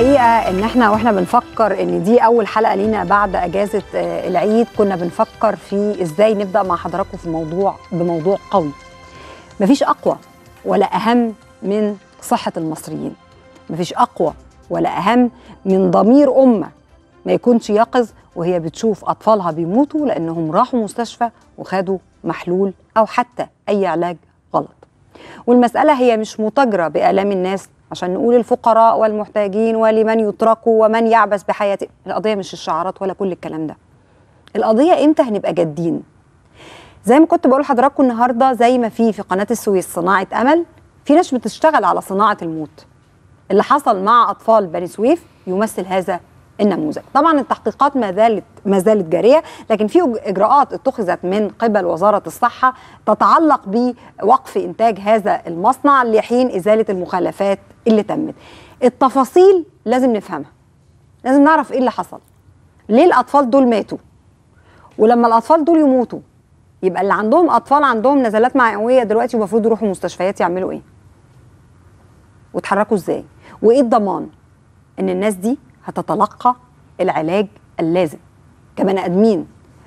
الحقيقة إن إحنا وإحنا بنفكر إن دي أول حلقة لينا بعد أجازة آه، العيد كنا بنفكر في إزاي نبدأ مع حضراتكم في موضوع بموضوع قوي. مفيش أقوى ولا أهم من صحة المصريين. مفيش أقوى ولا أهم من ضمير أمة ما يكونش يقظ وهي بتشوف أطفالها بيموتوا لأنهم راحوا مستشفى وخدوا محلول أو حتى أي علاج غلط. والمسألة هي مش متاجرة بآلام الناس عشان نقول الفقراء والمحتاجين ولمن يتركوا ومن يعبث بحياته. القضية مش الشعارات ولا كل الكلام ده. القضية إمتى هنبقى جادين؟ زي ما كنت بقول لحضراتكم النهارده زي ما في في قناة السويس صناعة أمل في ناس بتشتغل على صناعة الموت. اللي حصل مع أطفال بني سويف يمثل هذا النموذج. طبعا التحقيقات ما زالت ما زالت جارية لكن في إجراءات اتخذت من قبل وزارة الصحة تتعلق بوقف إنتاج هذا المصنع لحين إزالة المخالفات اللي تمت. التفاصيل لازم نفهمها. لازم نعرف إيه اللي حصل. ليه الأطفال دول ماتوا؟ ولما الأطفال دول يموتوا يبقى اللي عندهم أطفال عندهم نزلات معوية دلوقتي المفروض يروحوا مستشفيات يعملوا إيه؟ وتحركوا إزاي؟ وإيه الضمان؟ إن الناس دي هتتلقى العلاج اللازم كبني آدمين.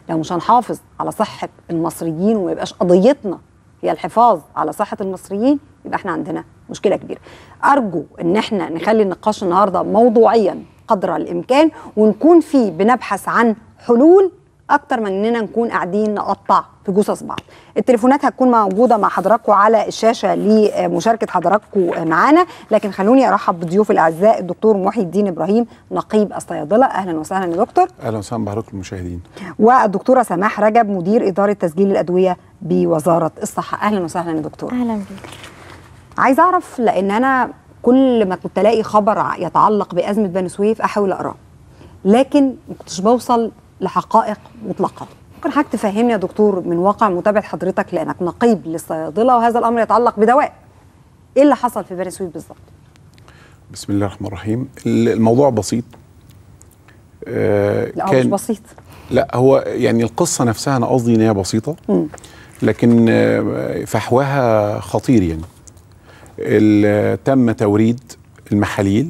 لو مش هنحافظ على صحة المصريين وما يبقاش قضيتنا هي الحفاظ على صحة المصريين يبقى إحنا عندنا مشكلة كبيرة. أرجو إن إحنا نخلي النقاش النهارده موضوعيا قدر الإمكان ونكون فيه بنبحث عن حلول أكتر من إننا نكون قاعدين نقطع في جثث بعض التليفونات هتكون موجودة مع حضراتكم على الشاشة لمشاركة حضراتكم معانا. لكن خلوني أرحب بضيوف الأعزاء الدكتور محي الدين إبراهيم نقيب الصيادلة. أهلا وسهلا يا دكتور. أهلا وسهلا بحضرتك المشاهدين. والدكتورة سماح رجب مدير إدارة تسجيل الأدوية بوزارة الصحة. أهلا وسهلا يا دكتور. أهلا بيك. عايز أعرف لأن أنا كل ما كنت ألاقي خبر يتعلق بأزمة بني سويف أحاول أقرأه لكن ما كنتش بوصل لحقائق مطلقة. ممكن حضرتك تفهمني يا دكتور من واقع متابعه حضرتك لأنك نقيب للصيادلة وهذا الأمر يتعلق بدواء. إيه اللي حصل في بني سويف بالظبط؟ بسم الله الرحمن الرحيم. الموضوع بسيط. آه لا هو مش بسيط. لا هو يعني القصة نفسها أنا قصدي إن هي بسيطة مم. لكن آه، فحواها خطير يعني. تم توريد المحاليل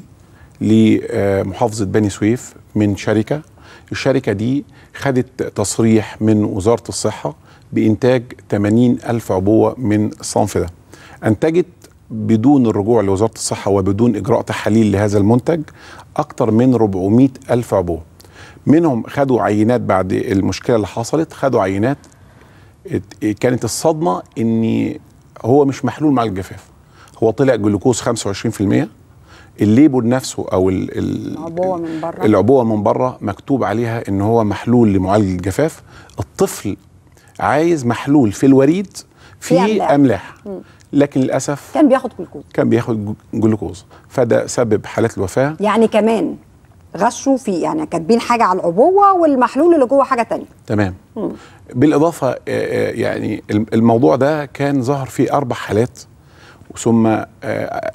لمحافظة بني سويف من شركة. الشركة دي خدت تصريح من وزارة الصحة بإنتاج 80 ألف عبوة من الصنف ده. أنتجت بدون الرجوع لوزارة الصحة وبدون إجراء تحاليل لهذا المنتج أكثر من 400 ألف عبوة. منهم خدوا عينات بعد المشكلة اللي حصلت خدوا عينات ات- كانت الصدمة ان هو مش محلول مع الجفاف. هو طلع جلوكوز 25% الليبل نفسه أو ال ال عبوة من بره. العبوة من بره مكتوب عليها إن هو محلول لمعالجه الجفاف. الطفل عايز محلول في الوريد أملاح. أملاح. لكن للأسف كان بياخد جلوكوز. كان بياخد جلوكوز. فده سبب حالات الوفاة. يعني كمان غشوا في يعني كاتبين حاجة على العبوة والمحلول اللي جوه حاجة تانية. تمام. بالإضافة آه، آه، يعني الم- الموضوع ده كان ظهر فيه أربع حالات. ثم آه،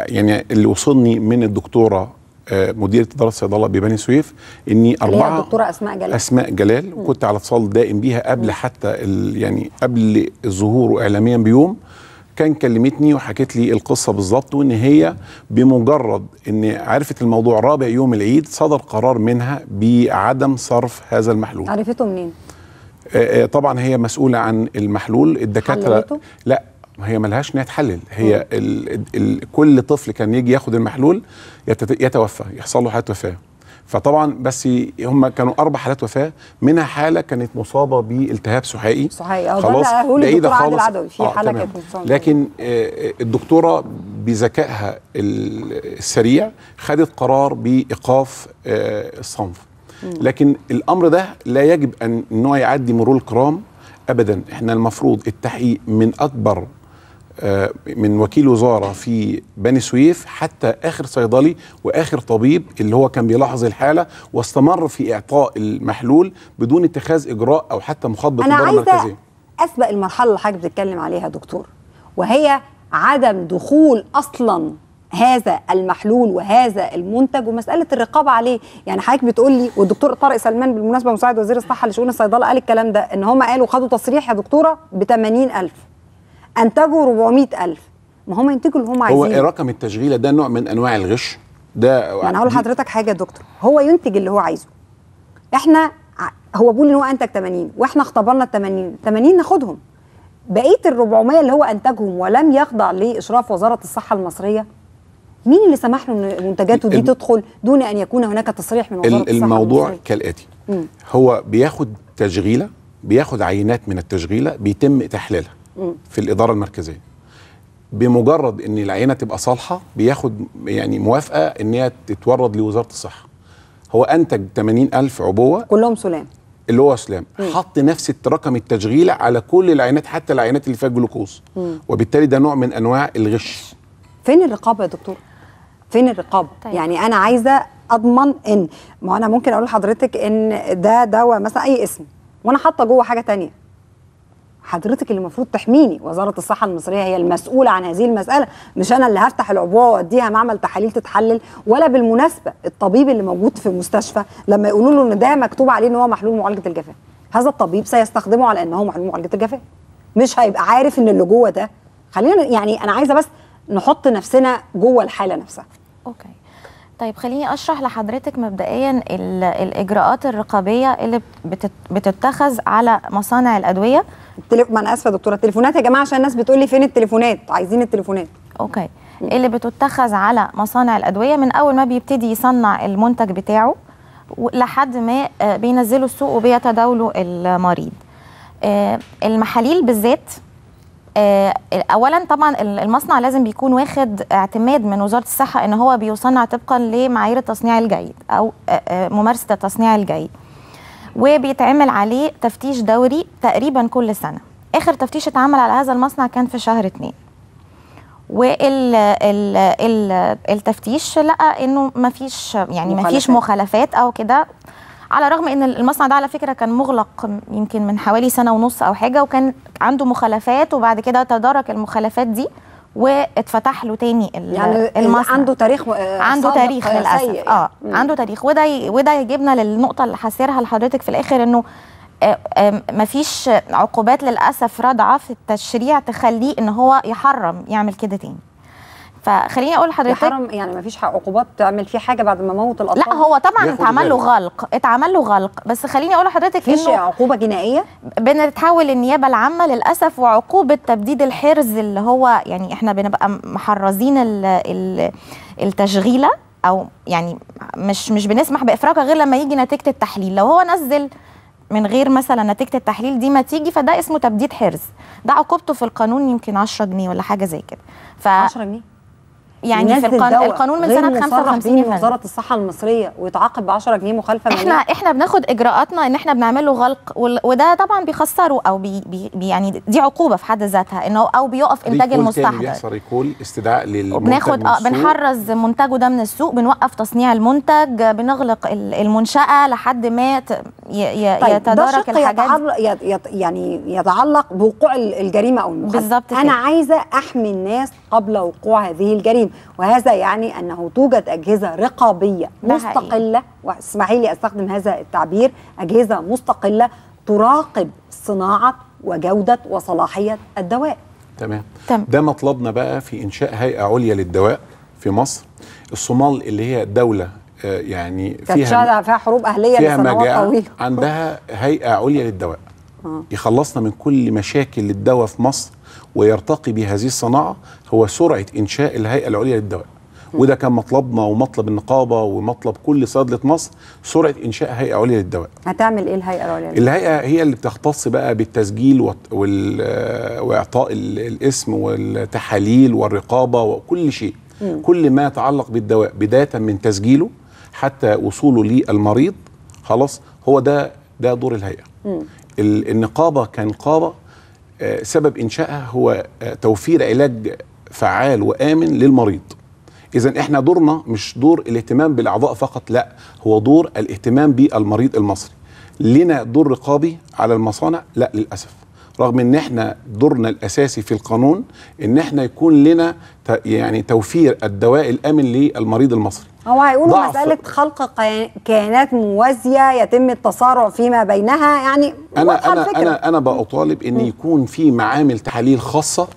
يعني اللي وصلني من الدكتورة آه، مديرة إدارة الصيدله ببني سويف إني أربعة الدكتورة أسماء جلال. أسماء جلال وكنت على اتصال دائم بيها قبل حتى ال- يعني قبل ظهوره اعلاميا بيوم. كان كلمتني وحكت لي القصة بالظبط وإن هي بمجرد إن عرفت الموضوع رابع يوم العيد صدر قرار منها بعدم صرف هذا المحلول. عرفته منين؟ آه، طبعا هي مسؤولة عن المحلول. الدكاترة؟ لا هي ملهاش ان هي تحلل. هي ال ال كل طفل كان يجي ياخد المحلول يتوفى يحصل له حاله وفاة. فطبعا بس هم كانوا أربع حالات وفاة منها حالة كانت مصابة بالتهاب سحائي صحيح. خلاص عادل خالص. في آه، حالة. كانت. لكن آه، الدكتورة بذكائها ال- السريع خدت قرار بإيقاف آه، الصنف. لكن الأمر ده لا يجب إن هو يعدي مرور الكرام ابدا. إحنا المفروض التحقيق من أكبر من وكيل وزارة في بني سويف حتى آخر صيدلي وآخر طبيب اللي هو كان بيلاحظ الحالة واستمر في إعطاء المحلول بدون اتخاذ إجراء أو حتى أنا الاداره عايزة المركزيه أسبق المرحلة اللي حضرتك بتتكلم عليها يا دكتور وهي عدم دخول أصلا هذا المحلول وهذا المنتج ومسألة الرقابة عليه. يعني حضرتك بتقول لي والدكتور طارق سلمان بالمناسبة مساعد وزير الصحة لشؤون الصيدلة قال الكلام ده إن هم قالوا خدوا تصريح يا دكتورة ب 80000 انتجوا 400000 ما هم ينتجوا اللي هم هو عايزينه. رقم التشغيله ده نوع من أنواع الغش. ده ما أنا هقول لحضرتك حاجة يا دكتور. هو ينتج اللي هو عايزه. إحنا هو بيقول إن هو أنتج 80 وإحنا اختبرنا ال 80 80 ناخدهم. بقية ال 400 اللي هو أنتجهم ولم يخضع لإشراف وزارة الصحة المصرية. مين اللي سمح له إن منتجاته دي تدخل دون أن يكون هناك تصريح من وزارة ال- الصحة الموضوع المصرية؟ كالآتي. مم. هو بياخد تشغيلة بياخد عينات من التشغيلة بيتم تحليلها. في الإدارة المركزية. بمجرد إن العينة تبقى صالحة بياخد يعني موافقة إن هي تتورد لوزارة الصحة. هو أنتج 80 ألف عبوة. كلهم سلام. اللي هو اسلام حط نفس رقم التشغيله على كل العينات حتى العينات اللي فيها جلوكوز. وبالتالي ده نوع من أنواع الغش. فين الرقابة يا دكتور؟ فين الرقابة؟ طيب. يعني أنا عايزة أضمن إن ما أنا ممكن أقول لحضرتك إن ده دواء مثلا أي اسم وأنا حاطة جوه حاجة تانية. حضرتك اللي المفروض تحميني. وزارة الصحة المصرية هي المسؤولة عن هذه المسألة. مش أنا اللي هفتح العبوة واديها معمل تحاليل تتحلل ولا بالمناسبة الطبيب اللي موجود في المستشفى لما يقولوا له إن ده مكتوب عليه إن هو محلول معالجة الجفاف. هذا الطبيب سيستخدمه على ان هو محلول معالجة الجفاف. مش هيبقى عارف إن اللي جوه ده. خلينا يعني أنا عايزة بس نحط نفسنا جوه الحالة نفسها. أوكي. طيب خليني أشرح لحضرتك مبدئيا ال- الإجراءات الرقابية اللي بتت- بتتخذ على مصانع الأدوية. التليف... ما أنا آسفة دكتورة التليفونات يا جماعة عشان الناس بتقول لي فين التليفونات؟ عايزين التليفونات. Okay. اللي بتتخذ على مصانع الأدوية من أول ما بيبتدي يصنع المنتج بتاعه لحد ما آه، بينزلوا السوق وبيتداولوا المريض. آه، المحاليل بالذات آه، اولا طبعا ال- المصنع لازم بيكون واخد اعتماد من وزارة الصحة إن هو بيصنع طبقا لمعايير التصنيع الجيد أو ممارسة التصنيع الجيد. وبيتعمل عليه تفتيش دوري تقريبا كل سنة. آخر تفتيش اتعمل على هذا المصنع كان في شهر اتنين. وال ال ال التفتيش لقى إنه ما فيش يعني ما فيش مخالفات. مخالفات أو كده على الرغم إن المصنع ده على فكرة كان مغلق يمكن من حوالي سنة ونص أو حاجة وكان عنده مخالفات وبعد كده تدارك المخالفات دي. واتفتح له تاني يعني المصنع. عنده تاريخ عنده تاريخ للأسف. آه يعني. عنده تاريخ. وده وده يجيبنا للنقطة اللي هسيرها لحضرتك في الآخر إنه آه، آه، مفيش عقوبات للأسف رادعة في التشريع تخليه إن هو يحرم يعمل كده تاني. فخليني أقول لحضرتك يحرم يعني ما فيش عقوبات تعمل فيه حاجة بعد ما موت الأطفال؟ لا هو طبعا اتعمل له. غلق اتعمل له غلق. بس خليني أقول لحضرتك إنه عقوبة جنائية؟ بنتحول النيابة العامة للأسف وعقوبة تبديد الحرز اللي هو يعني إحنا بنبقى محرزين ال ال التشغيلة أو يعني مش مش بنسمح بإفراجها غير لما يجي نتيجة التحليل. لو هو نزل من غير مثلا نتيجة التحليل دي ما تيجي فده اسمه تبديد حرز. ده عقوبته في القانون يمكن 10 جنيه ولا حاجة زي كده. ف 10 جنيه؟ يعني في القانون القانون من سنة مصرح 55 بيه يا من. وزارة الصحة المصرية ويتعاقب ب 10 جنيه مخالفة إحنا مالية؟ إحنا بناخد إجراءاتنا إن إحنا بنعمل له غلق وده طبعا بيخسره أو بي بي يعني دي عقوبة في حد ذاتها إنه أو بيقف إنتاج المستحضر بيحصل recall استدعاء للمنتج وبناخد من آه السوق. بنحرز منتجه ده من السوق بنوقف تصنيع المنتج بنغلق ال- المنشأة لحد ما ت- ي- ي- طيب ده يتدارك شق الحاجات يتعلق يت يت يعني يتعلق بوقوع ال- الجريمة أو المخالفه بالظبط أنا. عايزة أحمي الناس قبل وقوع هذه الجريمة وهذا يعني أنه توجد أجهزة رقابية ده حقيقي. مستقلة. واسمحي لي أستخدم هذا التعبير أجهزة مستقلة تراقب صناعة وجودة وصلاحية الدواء. تمام. تمام. ده مطلبنا بقى في إنشاء هيئة عليا للدواء في مصر. الصومال اللي هي دولة آه، يعني فيها فيها حروب أهلية فيها مجاعة. طويلة. عندها هيئة عليا للدواء. آه. يخلصنا من كل مشاكل الدواء في مصر. ويرتقي بهذه الصناعة هو سرعة إنشاء الهيئة العليا للدواء. وده كان مطلبنا ومطلب النقابة ومطلب كل صيدلة مصر سرعة إنشاء هيئة عليا للدواء. هتعمل إيه الهيئة العليا الهيئة هي اللي بتختص بقى بالتسجيل وت- وال- وإعطاء ال- الاسم والتحاليل والرقابة وكل شيء. كل ما يتعلق بالدواء بداية من تسجيله حتى وصوله للمريض خلاص هو ده ده دور الهيئة. ال- النقابة كنقابة آه، سبب إنشائها هو آه، توفير علاج فعال وآمن للمريض. إذا إحنا دورنا مش دور الاهتمام بالأعضاء فقط لا هو دور الاهتمام بالمريض المصري. لنا دور رقابي على المصانع؟ لا للأسف. رغم إن إحنا دورنا الأساسي في القانون إن إحنا يكون لنا يعني توفير الدواء الآمن للمريض المصري هو هيقولوا. مساله خلق كيانات موازية يتم التصارع فيما بينها يعني أنا الفكرة. أنا أنا بطالب إن يكون في معامل تحاليل خاصة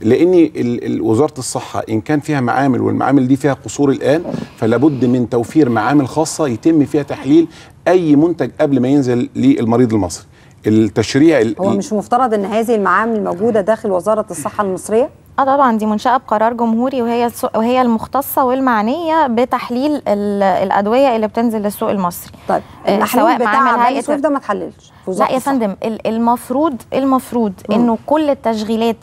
لإن ال- ال- وزارة الصحة إن كان فيها معامل والمعامل دي فيها قصور الآن فلا بد من توفير معامل خاصة يتم فيها تحليل أي منتج قبل ما ينزل للمريض المصري التشريع ال- هو مش مفترض إن هذه المعامل موجودة داخل وزارة الصحة المصرية؟ آه طبعا دي منشأة بقرار جمهوري وهي وهي المختصة والمعنية بتحليل ال- الأدوية اللي بتنزل للسوق المصري طيب آه، سواء بتاع هيئة سويف ده ما اتحللش لا يا. فندم ال- المفروض المفروض إنه كل التشغيلات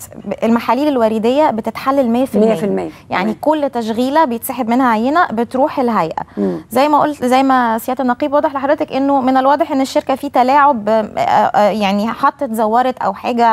المحاليل الوريديه بتتحلل 100% 100%. يعني تمام. كل تشغيلة بيتسحب منها عينة بتروح الهيئة مم. زي ما قلت زي ما سيادة النقيب واضح لحضرتك إنه من الواضح إن الشركة في تلاعب آه، آه، يعني حطت زورت أو حاجة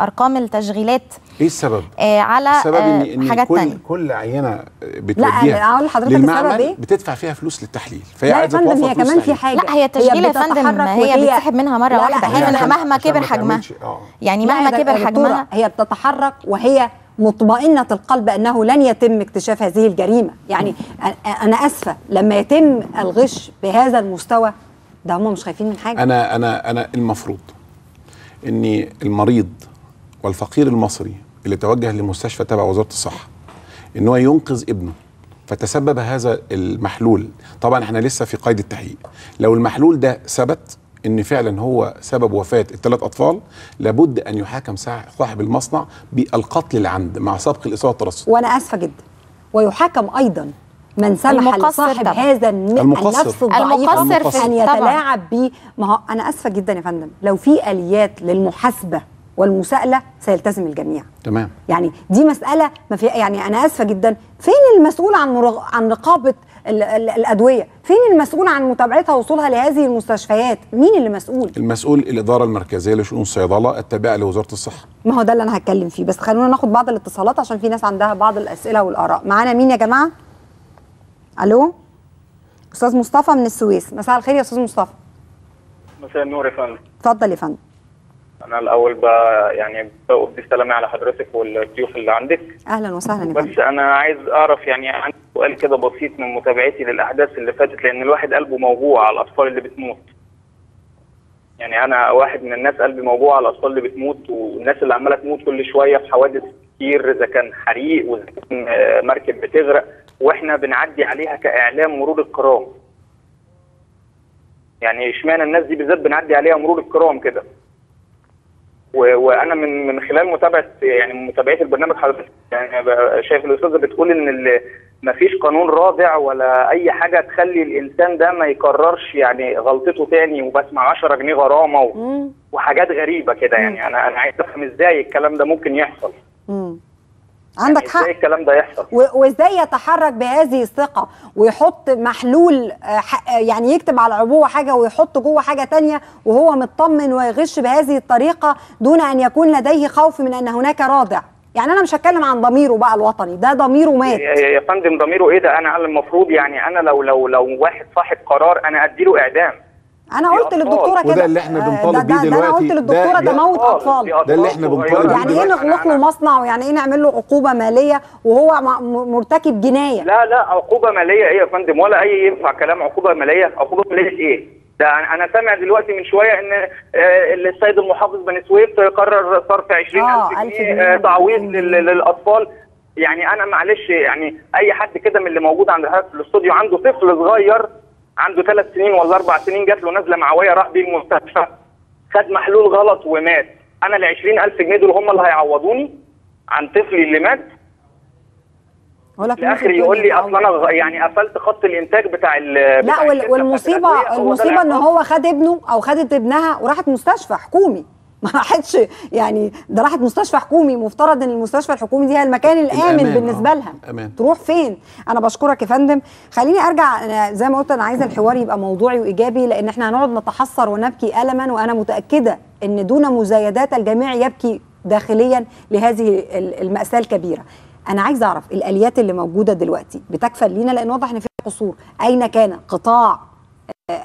أرقام التشغيلات إيه السبب؟ آه، على السبب ان آه، ان حاجات كل تانية. كل عينة لا بتوديها أنا أقول لحضرتك السبب إيه؟ بتدفع فيها فلوس للتحليل. فهي لا يا عايزة فندم هي كمان في. حاجة. لا هي التشغيل يا فندم بتتحرك هي وهي- بتسحب منها مرة لا، لا، واحدة هي مهما كبر حجمها آه. يعني لا مهما كبر دكتورة، حجمها. هي بتتحرك وهي مطمئنة القلب أنه لن يتم اكتشاف هذه الجريمة. يعني أنا أسفة لما يتم الغش بهذا المستوى ده هم مش خايفين من حاجة. أنا أنا أنا المفروض ان المريض والفقير المصري اللي توجه لمستشفى تبع وزارة الصحة إن هو ينقذ ابنه. فتسبب هذا المحلول. طبعا إحنا لسه في قيد التحقيق. لو المحلول ده ثبت إن فعلا هو سبب وفاة الثلاث أطفال لابد أن يحاكم صاحب المصنع بالقتل العمد مع سبق الإصابة والترصد. وأنا أسفة جدا. ويحاكم أيضا من سمح لصاحب طبعا. هذا. النفس الضعيفة المقصر طبعا. يتلاعب به. ما هو أنا أسفة جدا يا فندم. لو في آليات للمحاسبة والمساءلة سيلتزم الجميع. تمام. يعني دي مسألة ما في يعني أنا آسفة جدا. فين المسؤول عن مرغ... عن رقابة ال... ال... الأدوية؟ فين المسؤول عن متابعتها وصولها لهذه المستشفيات؟ مين اللي مسؤول؟ المسؤول الإدارة المركزية لشؤون الصيدلة التابعة لوزارة الصحة. ما هو ده اللي أنا هتكلم فيه. بس خلونا ناخد بعض الاتصالات عشان في ناس عندها بعض الأسئلة والآراء. معانا مين يا جماعة؟ ألو؟ أستاذ مصطفى من السويس. مساء الخير يا أستاذ مصطفى. مساء النور يا فندم. اتفضل يا فندم. أنا الأول ب يعني بأبدي سلامي على حضرتك والضيوف اللي عندك. أهلا وسهلا بس أنا عايز أعرف يعني عندي سؤال كده بسيط من متابعتي للأحداث اللي فاتت لأن الواحد قلبه موجوع على الأطفال اللي بتموت. يعني أنا واحد من الناس قلبي موجوع على الأطفال اللي بتموت والناس اللي عمالة تموت كل شوية في حوادث كتير إذا كان حريق وإذا كان آه، مركب بتغرق وإحنا بنعدي عليها كإعلام مرور الكرام. يعني إشمعنى الناس دي بالذات بنعدي عليها مرور الكرام كده؟ وأنا من من خلال متابعة يعني متابعه البرنامج حضرتك يعني شايف الاستاذه بتقول إن ال- مفيش قانون رادع ولا أي حاجة تخلي الإنسان ده ما يكررش يعني غلطته تاني وبسمع 10 جنيه غرامة و-. وحاجات غريبة كده يعني أنا أنا عايز أفهم إزاي الكلام ده ممكن يحصل مم. عندك يعني حق. إزاي الكلام ده يحصل؟ وإزاي يتحرك بهذه الثقة ويحط محلول آه، آه، يعني يكتب على العبوه حاجة ويحط جوه حاجة تانية وهو مطمن ويغش بهذه الطريقة دون أن يكون لديه خوف من أن هناك رادع يعني أنا مش هتكلم عن ضميره بقى الوطني ده ضميره مات. يا يا فندم ضميره إيه ده؟ أنا المفروض يعني أنا لو لو لو واحد صاحب قرار أنا أديله إعدام. أنا قلت. للدكتورة كده وده اللي إحنا آه، بنطالب بيه ده- ده أنا دلوقتي. قلت للدكتورة ده موت أطفال، اطفال ده اللي صغيرة. بنطالب يعني بيه. إيه نغلق له مصنع ويعني إيه نعمل له عقوبة مالية وهو مرتكب جناية لا لا عقوبة مالية إيه يا فندم ولا أي ينفع كلام عقوبة مالية عقوبة مالية إيه ده أنا- أنا سامع دلوقتي من شوية إن آه، السيد المحافظ بني سويف قرر صرف 20000 آه، ألف جنيه. آه، تعويض لل- للأطفال يعني أنا معلش يعني أي حد كده من اللي موجود عند حضرتك في الاستوديو عنده طفل صغير عنده ثلاث سنين ولا أربع سنين جات له نزلة معوية راح بيه المستشفى. خد محلول غلط ومات. أنا ال 20000 جنيه دول هم اللي هيعوضوني عن طفلي اللي مات. في الآخر يقول لي أصل أنا يعني قفلت خط الإنتاج بتاع ال لا والمصيبه المصيبة إن. هو خد ابنه أو خدت ابنها وراحت مستشفى حكومي. ما راحتش. يعني ده راحت مستشفى حكومي مفترض إن المستشفى الحكومي دي هي المكان الآمن الأمان، بالنسبة آه، لها. أمان. تروح فين؟ أنا بشكرك يا فندم. خليني أرجع أنا زي ما قلت أنا عايزة الحوار يبقى موضوعي وإيجابي لأن إحنا هنقعد نتحسر ونبكي ألما وأنا متأكدة إن دون مزايدات الجميع يبكي داخليا لهذه ال- المأساة الكبيرة. أنا عايز أعرف الآليات اللي موجودة دلوقتي بتكفل لينا لأن واضح إن في قصور. أين كان قطاع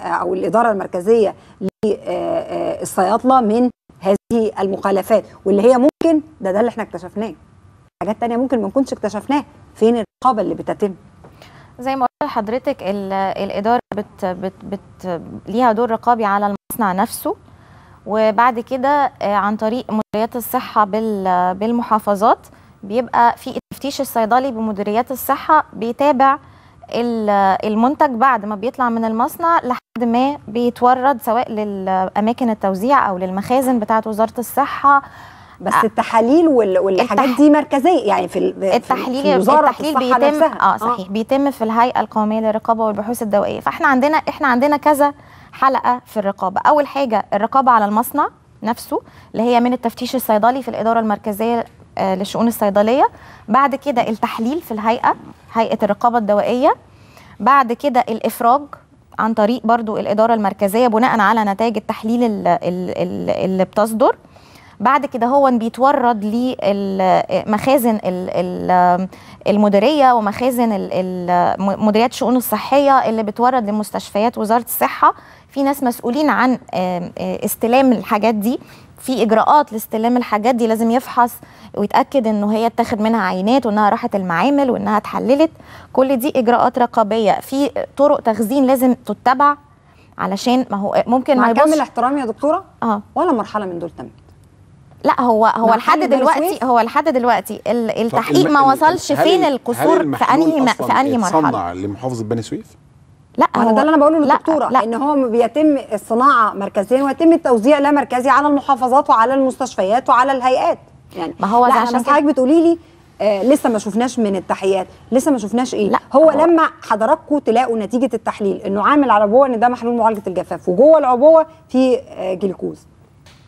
أو الإدارة المركزية للصيادله من هذه المخالفات واللي هي ممكن ده ده اللي إحنا اكتشفناه. حاجات تانية ممكن ما نكونش اكتشفناها فين الرقابة اللي بتتم؟ زي ما قلت لحضرتك ال- الإدارة بت بت بت ليها دور رقابي على المصنع نفسه. وبعد كده آه، عن طريق مديريات الصحة بال- بالمحافظات بيبقى في التفتيش الصيدلي بمديريات الصحة بيتابع المنتج بعد ما بيطلع من المصنع لحد ما بيتورد سواء للأماكن التوزيع أو للمخازن بتاعة وزارة الصحة. بس التحاليل وال- والحاجات التح- دي مركزية يعني في ال- في- التحليل في وزارة التحليل الصحة بيتم نفسها. آه صحيح. بيتم في الهيئة القومية للرقابة والبحوث الدوائية. فإحنا عندنا إحنا عندنا كذا حلقة في الرقابة. أول حاجة الرقابة على المصنع نفسه اللي هي من التفتيش الصيدلي في الإدارة المركزية آه، للشؤون الصيدلية. بعد كده التحليل في الهيئة. هيئة الرقابة الدوائية. بعد كده الإفراج عن طريق برضو الإدارة المركزية بناء على نتائج التحليل ال- ال- ال- اللي بتصدر. بعد كده هو بيتورد لمخازن المديرية ومخازن مديريات الشؤون الصحية اللي بتورد لمستشفيات وزارة الصحة. في ناس مسؤولين عن آه، استلام الحاجات دي. في إجراءات لاستلام الحاجات دي لازم يفحص ويتأكد إنه هي اتاخد منها عينات وإنها راحت المعامل وإنها اتحللت. كل دي إجراءات رقابية. في طرق تخزين لازم تتبع علشان ما هو ممكن ما مع كامل يبص. احترامي يا دكتورة؟ آه. ولا مرحلة من دول تمت؟ لا هو هو لحد دلوقتي؟ هو لحد دلوقتي التحقيق ما وصلش فين القصور في أنهي في أنهي مرحلة؟ اتصنع لمحافظة بني سويف؟ لا هو ده اللي أنا بقوله لا، للدكتورة لا. إن هو بيتم الصناعة مركزيا ويتم التوزيع لا مركزي على المحافظات وعلى المستشفيات وعلى الهيئات. يعني ما هو لا أنا عشان بس حضرتك بتقولي لي آه لسه ما شفناش من التحقيقات لسه ما شفناش إيه؟ لا، هو, هو- لما حضراتكم تلاقوا نتيجة التحليل إنه عامل على العبوه إن ده محلول معالجة الجفاف وجوه العبوة في آه جلوكوز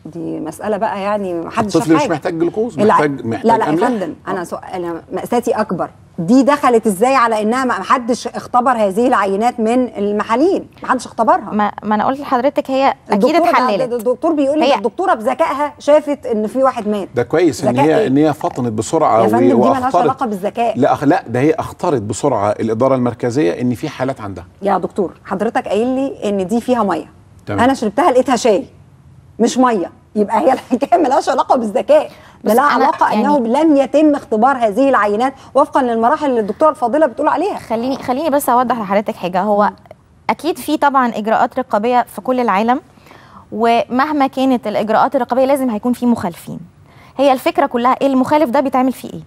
دي مسألة بقى يعني ما حدش الطفل مش محتاج جلوكوز محتاج محتاج لا لا يا. فندم أنا سؤال أنا مأساتي أكبر. دي دخلت إزاي على إنها ما حدش اختبر هذه العينات من المحاليل؟ ما حدش اختبرها. ما, ما أنا قلت لحضرتك هي أكيد اتحللت. الدكتور بيقول لي الدكتورة بذكائها شافت إن في واحد مات. ده كويس إن هي إيه؟ إن هي فطنت بسرعة يا فندم دي مالهاش علاقة بالذكاء. لا. لا ده هي اختارت بسرعة الإدارة المركزية إن في حالات عندها. يا دكتور حضرتك قايل لي إن دي فيها مية. تمام. أنا شربتها لقيتها شاي مش مية. يبقى هي الحكاية مالهاش علاقة بالذكاء. ده أنا علاقة يعني- أنه لم يتم اختبار هذه العينات وفقا للمراحل اللي الدكتورة الفاضلة بتقول عليها. خليني خليني بس أوضح لحضرتك حاجة. هو أكيد في طبعا إجراءات رقابية في كل العالم ومهما كانت الإجراءات الرقابية لازم هيكون في مخالفين. هي الفكرة كلها إيه؟ المخالف ده بيتعمل فيه إيه؟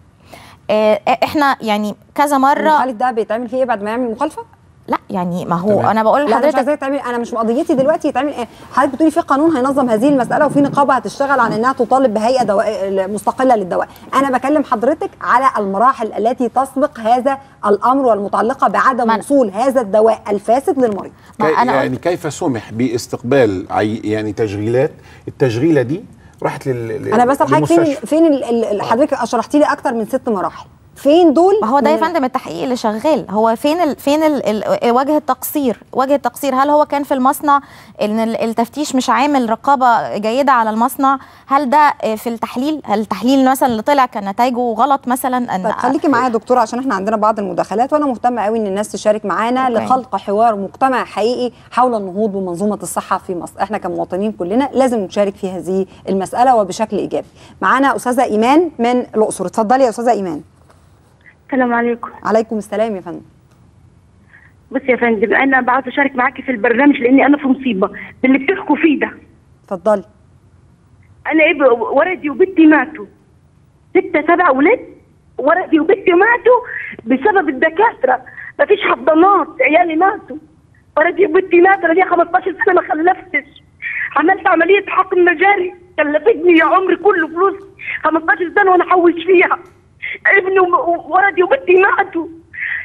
آه، إحنا يعني كذا مرة المخالف ده بيتعمل فيه إيه بعد ما يعمل مخالفة؟ لا يعني ما هو تمام. أنا بقول لا أنا مش لحضرتك يتعمل أنا مش قضيتي دلوقتي يتعمل إيه. حضرتك بتقولي في قانون هينظم هذه المسألة وفي نقابة هتشتغل عن إنها تطالب بهيئة دواء مستقلة للدواء. أنا بكلم حضرتك على المراحل التي تسبق هذا الأمر والمتعلقة بعدم وصول هذا الدواء الفاسد للمريض. ما كي أنا يعني كيف سمح باستقبال عي... يعني تشغيلات؟ التشغيلة دي راحت لل أنا بسال حضرتك فين. فين حضرتك شرحتي لي أكتر من ست مراحل. فين دول؟ ما هو ده يا فندم التحقيق اللي شغال. هو فين ال فين ال ال وجه التقصير؟ وجه التقصير هل هو كان في المصنع إن ال- التفتيش مش عامل رقابة جيدة على المصنع؟ هل ده آه، في التحليل؟ هل التحليل مثلا اللي طلع كان نتائجه غلط مثلا؟ إن طيب خليكي معايا يا دكتوره عشان إحنا عندنا بعض المداخلات وأنا مهتمة قوي إن الناس تشارك معانا. لخلق حوار مجتمع حقيقي حول النهوض بمنظومه الصحة في مصر. إحنا كمواطنين كلنا لازم نشارك في هذه المسألة وبشكل إيجابي. معانا أستاذة إيمان من الأقصر. اتفضلي يا أستاذة إيمان. السلام عليكم. عليكم السلام يا فندم. بص يا فندم أنا بعرف أشارك معاكي في البرنامج لأني أنا في مصيبة. باللي بتحكوا فيه ده. اتفضلي. أنا إيه ولدي وبنتي ماتوا. ستة سبع ولاد ولدي وبنتي ماتوا بسبب الدكاترة. مفيش حضانات عيالي ماتوا. ولدي وبنتي ماتوا أنا ليا 15 سنة ما خلفتش. عملت عملية حقن مجاري كلفتني يا عمري كله فلوس. 15 سنة وأنا أحوش فيها. ابني وولدي وبنتي ماتوا.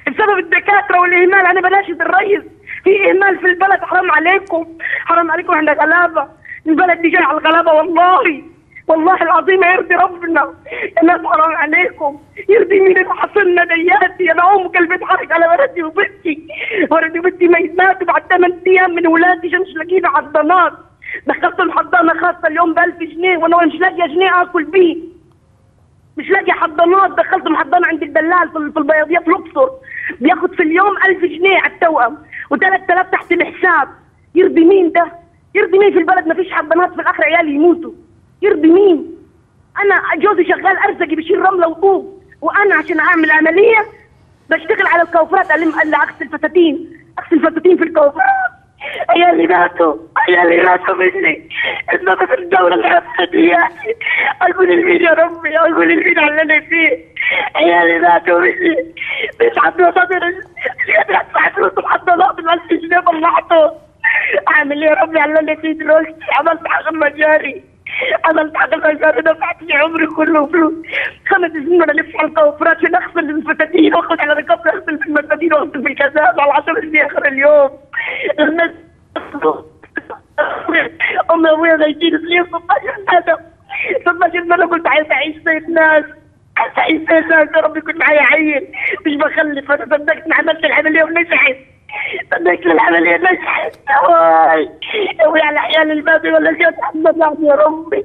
بسبب الدكاترة والإهمال أنا بناشد الرئيس. في إهمال في البلد حرام عليكم. حرام عليكم إحنا غلابة. البلد دي جاي على الغلابة والله. والله العظيم ما يرضي ربنا. يا ناس حرام عليكم. يرضي مين؟ اللي حصلنا دياتي. أنا ام قلبي اتحرق على ولدي وبنتي. ولدي وبنتي ميت- ماتوا بعد ثمان أيام من ولادي. عشان مش لاقيين حضانات. دخلتهم حضانة خاصة اليوم ب 1000 جنيه. وأنا مش لاقية جنيه آكل بيه. مش لاقي حضانات دخلتهم حضانه عند الدلال في البياضية في الأقصر. بياخد في اليوم 1000 جنيه على التوأم و3000 تحت الحساب. يرضي مين ده؟ يرضي مين في البلد؟ ما فيش حضانات في الآخر عيالي يموتوا. يرضي مين؟ أنا جوزي شغال أرزقي بشيل رملة وطوب وأنا عشان أعمل عملية بشتغل على الكوفرات قال لي اغسل فساتين اغسل فساتين في الكوفرات عيالي ماتوا عيالي ماتوا مني. في الدولة العباسية أقول لمين يا ربي أقول لمين على اللي فيه. عيالي ماتوا مني. بيتعب له صدر اللي ادفع فلوس محضرات ب 1000 جنيه طلعته. إيه يا ربي على اللي فيه دلوقتي عملت حاجة مجاري عملت حاجة مجاري دفعت لي عمري كله فلوس خمس سنين أنا ألف على الكوفرات عشان أغسل الفساتين. وآخد على رقبتي أغسل في الفساتين وأغسل في الكاسات على 10 جنيه آخر اليوم. امي وابويا غايبين سنين 16 سنه 16 سنه قلت عايز اعيش زي الناس عايز اعيش زي الناس يا رب يكون معايا عيل مش بخلف أنا صدقت عملت العملية ونجحت صدقت العملية نجحت واي وي على عيال البابي ولا جات محمد يا ربي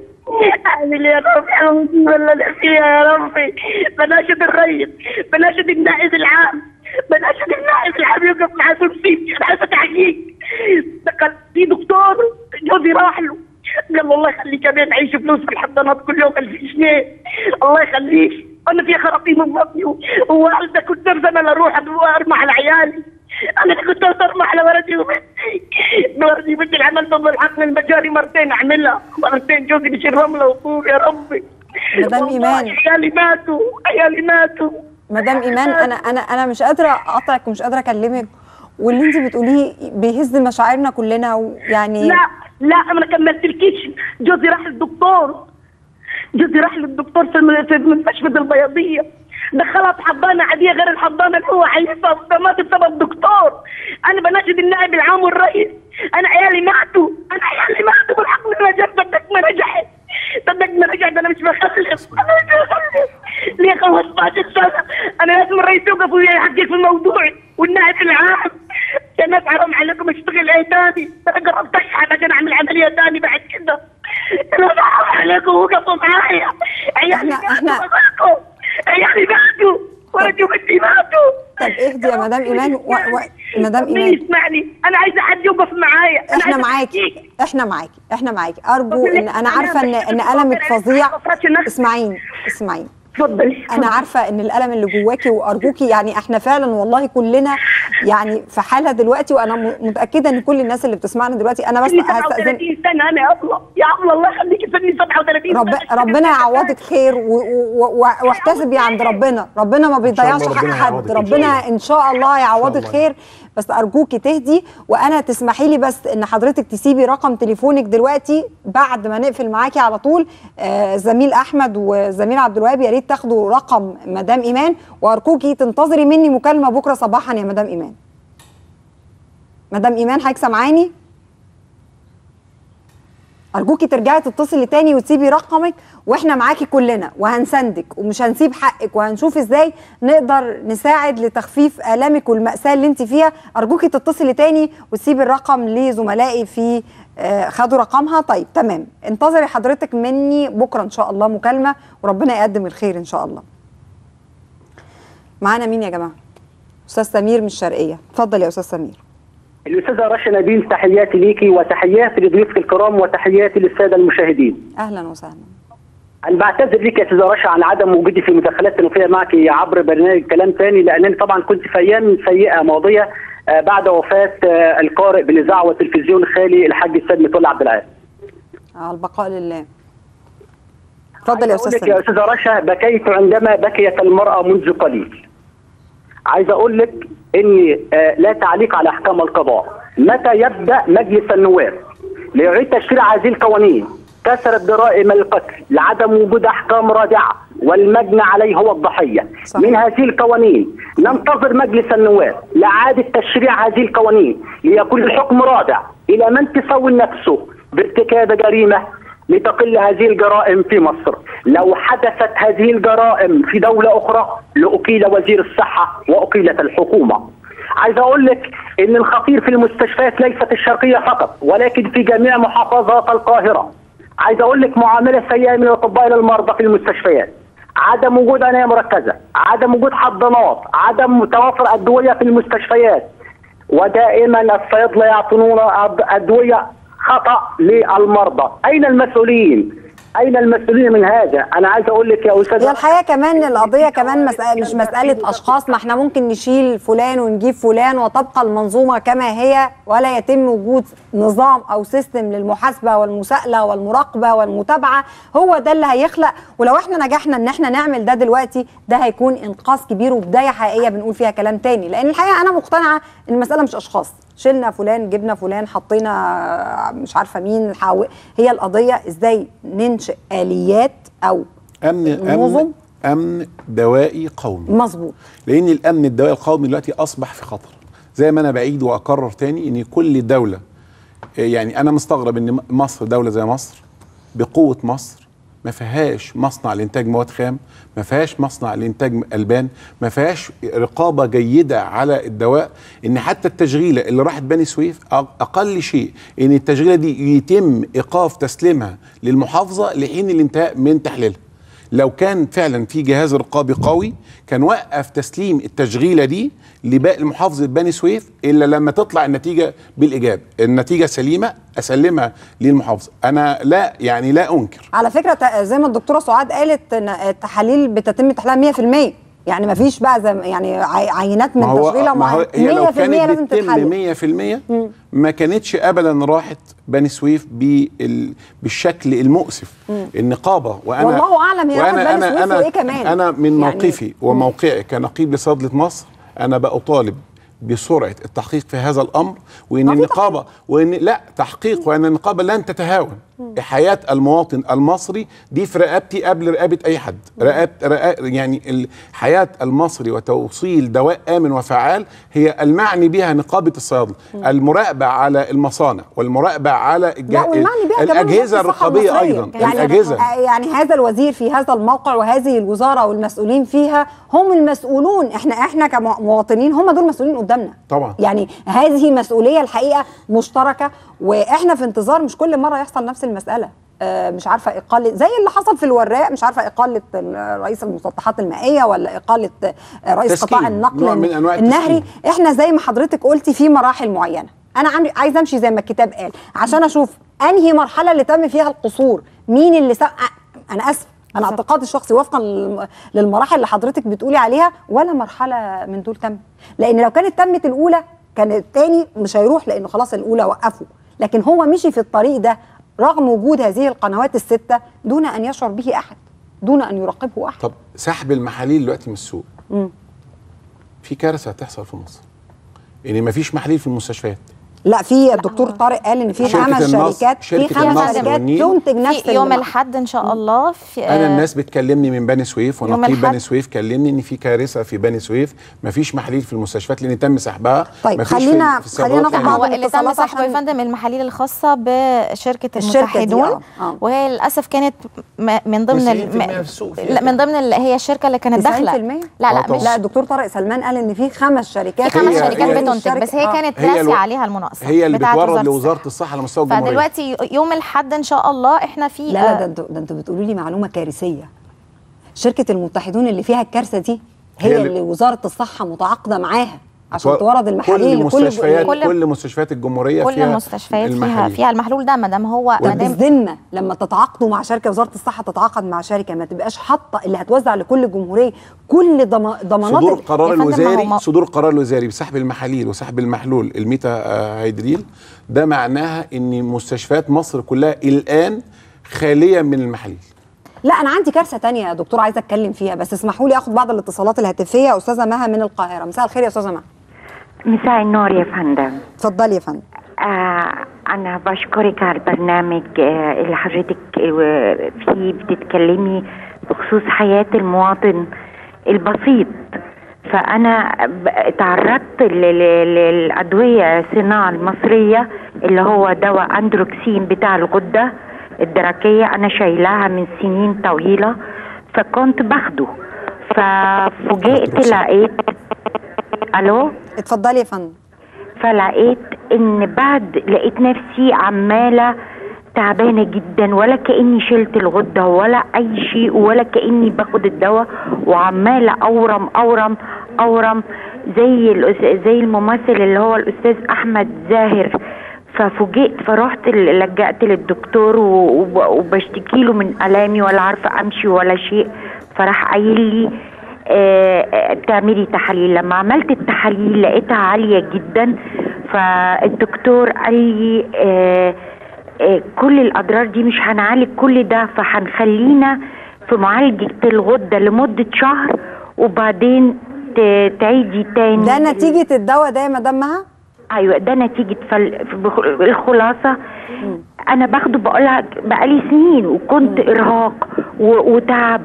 اعمل يا ربي حمدي ولا يا ربي بناشد الرئيس بناشد النائب العام بناشد النائب العام يوقف مع أنا عايزه تحقيق كان في دكتور جوزي راح له. قال له الله يخليك يا بنت عيش فلوس في الحضانات كل يوم 1000 جنيه. الله يخليك. أنا في خراطيم من بطني. ووالده كنت ارزم أنا أروح ارمى على عيالي. أنا كنت ارمى على ولدي ولدي وبنتي اللي عملتهم بالحقن المجاري مرتين أعملها. مرتين جوزي بيشيل رمله وطوب يا ربي مدام والله إيمان. عيالي ماتوا. عيالي ماتوا. مدام إيمان أنا أنا أنا مش قادرة اقطعك ومش قادرة أكلمك. واللي أنت بتقوليه بيهز مشاعرنا كلنا ويعني لا لا أنا ما كملتلكيش. جوزي راح للدكتور. جوزي راح للدكتور في الم- في مستشفى البياضيه دخلها في حضانة عادية غير الحضانة اللي هو عايزها. فمات بسبب دكتور. أنا بناشد النائب العام والرئيس. أنا عيالي ماتوا. أنا عيالي ماتوا. صدق ما نجحت صدق ما نجحت أنا مش بخلف. أنا مش بخلف. ليه 15 سنه أنا لازم الرئيس يوقف ويحقق في الموضوع والنائب العام. ناس حرام عليكم اشتغل تاني. أنا قربت اشحن عشان أعمل عملية تاني بعد كده. يا ناس حرام عليكم وقفوا معايا. عيالي ماتوا عيالي ماتوا وبنتي ماتوا طب اهدي يا مدام إيمان و... و... مدام مين إيمان. يسمعني. أنا عايزه حد يوقف معايا. إحنا معاكي. إحنا معاكي إحنا معاكي أرجو إن أنا عارفة ان إن ألمك فظيع. اسمعيني اسمعيني. اتفضلي. أنا عارفة إن الألم اللي جواكي وأرجوكي يعني إحنا فعلا والله كلنا يعني في حاله دلوقتي وأنا متأكدة إن كل الناس اللي بتسمعنا دلوقتي. أنا بس هستاذن 37 سنة أنا يا ابله يا ابله الله يخليكي سني 37 رب سنة. ربنا يعوضك خير و- و- و- واحتسبي عند ربنا. ربنا ما بيضيعش حق ربنا حد. يعوضك إن شاء ربنا إن شاء الله يعوضك. خير. بس أرجوكي تهدي وأنا تسمحي لي بس إن حضرتك تسيبي رقم تليفونك دلوقتي بعد ما نقفل معاكي على طول. آه، زميل أحمد وزميل عبد الوهاب يا ريت تاخدوا رقم مدام إيمان. وأرجوكي تنتظري مني مكالمة بكرة صباحا يا مدام إيمان. مدام إيمان حضرتك سامعاني؟ أرجوكي ترجعي تتصلي تاني وتسيبي رقمك وإحنا معاكي كلنا. وهنساندك ومش هنسيب حقك. وهنشوف إزاي نقدر نساعد لتخفيف آلامك والمأساة اللي انت فيها. أرجوكي تتصلي تاني وتسيبي الرقم لزملائي في آه، خدوا رقمها. طيب تمام. انتظري حضرتك مني بكرة إن شاء الله مكالمة وربنا يقدم الخير إن شاء الله. معانا مين يا جماعة؟ أستاذ سمير من الشرقية. اتفضل يا أستاذ سمير. الأستاذة رشا نبيل تحياتي ليكي وتحياتي لضيوفك الكرام وتحياتي للسادة المشاهدين. أهلا وسهلا. أنا بعتذر ليك يا أستاذة رشا عن عدم وجودي في المداخلات التلفونية معك عبر برنامج كلام تاني لأنني طبعا كنت في أيام سيئة ماضية آه، بعد وفاة آه، القارئ بالإذاعة والتلفزيون الخالي الحاج السيد متولي عبد العال. على البقاء لله. اتفضل يا أستاذ أقول لك يا أستاذة رشا بكيت عندما بكيت المرأة منذ قليل. عايز أقول لك إني آه، لا تعليق على أحكام القضاء. متى يبدأ مجلس النواب؟ لإعادة تشريع هذه القوانين. كثرت جرائم القتل لعدم وجود أحكام رادعة والمجني عليه هو الضحية. صحيح. من هذه القوانين ننتظر مجلس النواب لإعادة تشريع هذه القوانين ليكون الحكم رادع إلى من تسوي نفسه بارتكاب جريمة لتقل هذه الجرائم في مصر. لو حدثت هذه الجرائم في دولة أخرى لأقيل وزير الصحة وأقيلت الحكومة. عايز أقول لك إن الخطير في المستشفيات ليست الشرقية فقط ولكن في جميع محافظات القاهرة. عايز أقول لك معاملة سيئة من الأطباء للمرضى في المستشفيات. عدم وجود عناية مركزة عدم وجود حضانات عدم توافر أدوية في المستشفيات. ودائما الصيادله يعطوننا أدوية خطأ للمرضى، أين المسؤولين؟ أين المسؤولين من هذا؟ أنا عايز أقول لك يا أستاذ هي الحقيقة كمان القضية كمان مسألة مش مسألة أشخاص ما إحنا ممكن نشيل فلان ونجيب فلان وتبقى المنظومة كما هي ولا يتم وجود نظام أو سيستم للمحاسبة والمساءلة والمراقبة والمتابعة. هو ده اللي هيخلق. ولو إحنا نجحنا إن إحنا نعمل ده دلوقتي ده هيكون إنقاذ كبير وبداية حقيقية بنقول فيها كلام تاني. لأن الحقيقة أنا مقتنعة إن المسألة مش أشخاص. شلنا فلان جبنا فلان حطينا مش عارفة مين حاو... هي القضية إزاي ننشئ آليات أو أمن أمن أمن دوائي قومي. مظبوط. لأن الأمن الدوائي القومي دلوقتي أصبح في خطر. زي ما أنا بعيد واكرر تاني إن كل دولة يعني أنا مستغرب إن مصر دولة زي مصر بقوة مصر ما فيهاش مصنع لإنتاج مواد خام ما فيهاش مصنع لإنتاج ألبان ما فيهاش رقابة جيدة على الدواء إن حتى التشغيلة اللي راحت بني سويف أقل شيء إن التشغيلة دي يتم إيقاف تسليمها للمحافظة لحين الانتهاء من تحليلها. لو كان فعلا في جهاز رقابي قوي كان وقف تسليم التشغيلة دي لباقي محافظه بني سويف إلا لما تطلع النتيجة بالإيجاب. النتيجة سليمة أسلمها للمحافظه أنا لا يعني لا أنكر. على فكرة زي ما الدكتورة سعاد قالت إن التحاليل بتتم تحليلها 100% يعني ما فيش بقى زي يعني عي- عينات من تشغيله ما هو معينه هي لو 100% كانت لازم تتحلل 100% ما كانتش ابدا راحت بني سويف بال... بالشكل المؤسف النقابة. وأنا والله أعلم هي راحت وأنا بني سويف أنا وإيه كمان؟ أنا من يعني- موقفي وموقعي كنقيب لصيدله مصر أنا بأطالب بسرعة التحقيق في هذا الأمر وإن النقابة وان لا تحقيق وإن النقابة لن تتهاون. حياة المواطن المصري دي في رقبتي قبل رقبة أي حد. رقبت رقب يعني حياة المصري وتوصيل دواء آمن وفعال هي المعني بها نقابة الصيادلة. المراقبة على المصانع والمراقبة على الج- لا والمعني بيها كمان الأجهزة الرقابية. أيضا. يعني الأجهزة. يعني هذا الوزير في هذا الموقع وهذه الوزارة والمسؤولين فيها هم المسؤولون. إحنا إحنا كمواطنين هم دول مسؤولين قدامنا. طبعا. يعني هذه مسؤولية الحقيقة مشتركة وإحنا في انتظار مش كل مرة يحصل نفس المسألة. آه، مش عارفة إقالة زي اللي حصل في الوراق مش عارفة إقالة ال- رئيس المسطحات المائية ولا إقالة آه، رئيس تسكين. قطاع النقل نوع من أنواع النهري. إحنا زي ما حضرتك قلتي في مراحل معينة. أنا عندي عايزه أمشي زي ما الكتاب قال عشان أشوف أنهي مرحلة اللي تم فيها القصور. مين اللي سا... أنا اسف أنا اعتقادي الشخصي وفقا للم- للمراحل اللي حضرتك بتقولي عليها ولا مرحلة من دول تم. لأن لو كانت تمت الأولى كان الثاني مش هيروح لأنه خلاص الأولى وقفوا. لكن هو مشي في الطريق ده رغم وجود هذه القنوات الستة دون أن يشعر به أحد دون أن يراقبه أحد. طب سحب المحاليل دلوقتي من السوق. في كارثة هتحصل في مصر. ان مفيش محاليل في المستشفيات. لا في الدكتور طارق قال إن في خمس شركات في خمس شركات. تنتج نفس في يوم. الأحد إن شاء الله في أنا آه، الناس بتكلمني من بني سويف ونقيب. بني سويف كلمني إن في كارثة في بني سويف مفيش محاليل في المستشفيات لأن تم سحبها طيب، خلينا- في خلينا ناخد. بعض هو اللي تم سحبه يا فندم المحاليل الخاصة بشركة المتحدون آه، آه. وهي للاسف كانت من ضمن 90% ال- في السوق فيها لا من ضمن ال- هي الشركة اللي كانت 90% داخله لا آه لا. مش لا الدكتور طارق سلمان قال إن في خمس شركات في خمس شركات بتنتج بس هي آه. كانت هي راسي عليها المناقصه هي اللي بتورد لوزارة الصحة. الصحة على مستوى الجمهورية. فدلوقتي يوم الأحد إن شاء الله إحنا في لا لا آه، ده أنتوا ده أنتوا بتقولوا لي معلومة كارثية. شركة المتحدون اللي فيها الكارثة دي هي هي اللي- اللي وزارة الصحة متعاقدة معاها. عشان كل تورد المحاليل لكل مستشفيات كل- كل مستشفيات الجمهورية كل فيها المستشفيات فيها. فيها المحلول ده ما دام هو ما دام لما تتعاقدوا مع شركة وزارة الصحة تتعاقد مع شركة ما تبقاش حاطة اللي هتوزع لكل الجمهوريه كل ضما- ضمانات صدور ال- القرار الوزاري صدور القرار الوزاري بسحب المحاليل وسحب المحلول الميتا آه، هيدريل ده معناها إن مستشفيات مصر كلها الآن خالية من المحاليل. لا أنا عندي كارثة تانية يا دكتور عايزه أتكلم فيها بس اسمحوا لي آخد بعض الاتصالات الهاتفية. أستاذة مها من القاهرة. مساء الخير يا أستاذة مها. مساء النور يا فندم. اتفضلي يا فندم. آه أنا بشكرك على البرنامج آه اللي حضرتك آه فيه بتتكلمي بخصوص حياة المواطن البسيط. فأنا تعرضت للأدوية الصناعة المصرية اللي هو دواء أندروكسين بتاع الغدة الدرقية. أنا شايلاها من سنين طويلة فكنت باخده. ففوجئت لقيت ألو؟ اتفضلي يا فندم. فلقيت إن بعد لقيت نفسي عمالة تعبانة جدا ولا كأني شلت الغدة ولا أي شيء ولا كأني باخد الدواء وعمالة أورم أورم أورم زي زي الممثل اللي هو الأستاذ أحمد زاهر. ففوجئت فرحت لجأت للدكتور وبشتكي له من ألامي ولا عارفة أمشي ولا شيء. فراح قايل لي تعملي تحاليل. لما عملت التحاليل لقيتها عالية جدا فالدكتور قال لي آه، آه، كل الأضرار دي مش هنعالج كل ده فهنخلينا في معالجة الغدة لمدة شهر وبعدين تعيدي تاني. ده نتيجة الدواء ده يا مدام مها أيوه ده نتيجة الخلاصة. أنا باخده بقولها بقالي سنين وكنت إرهاق و... وتعب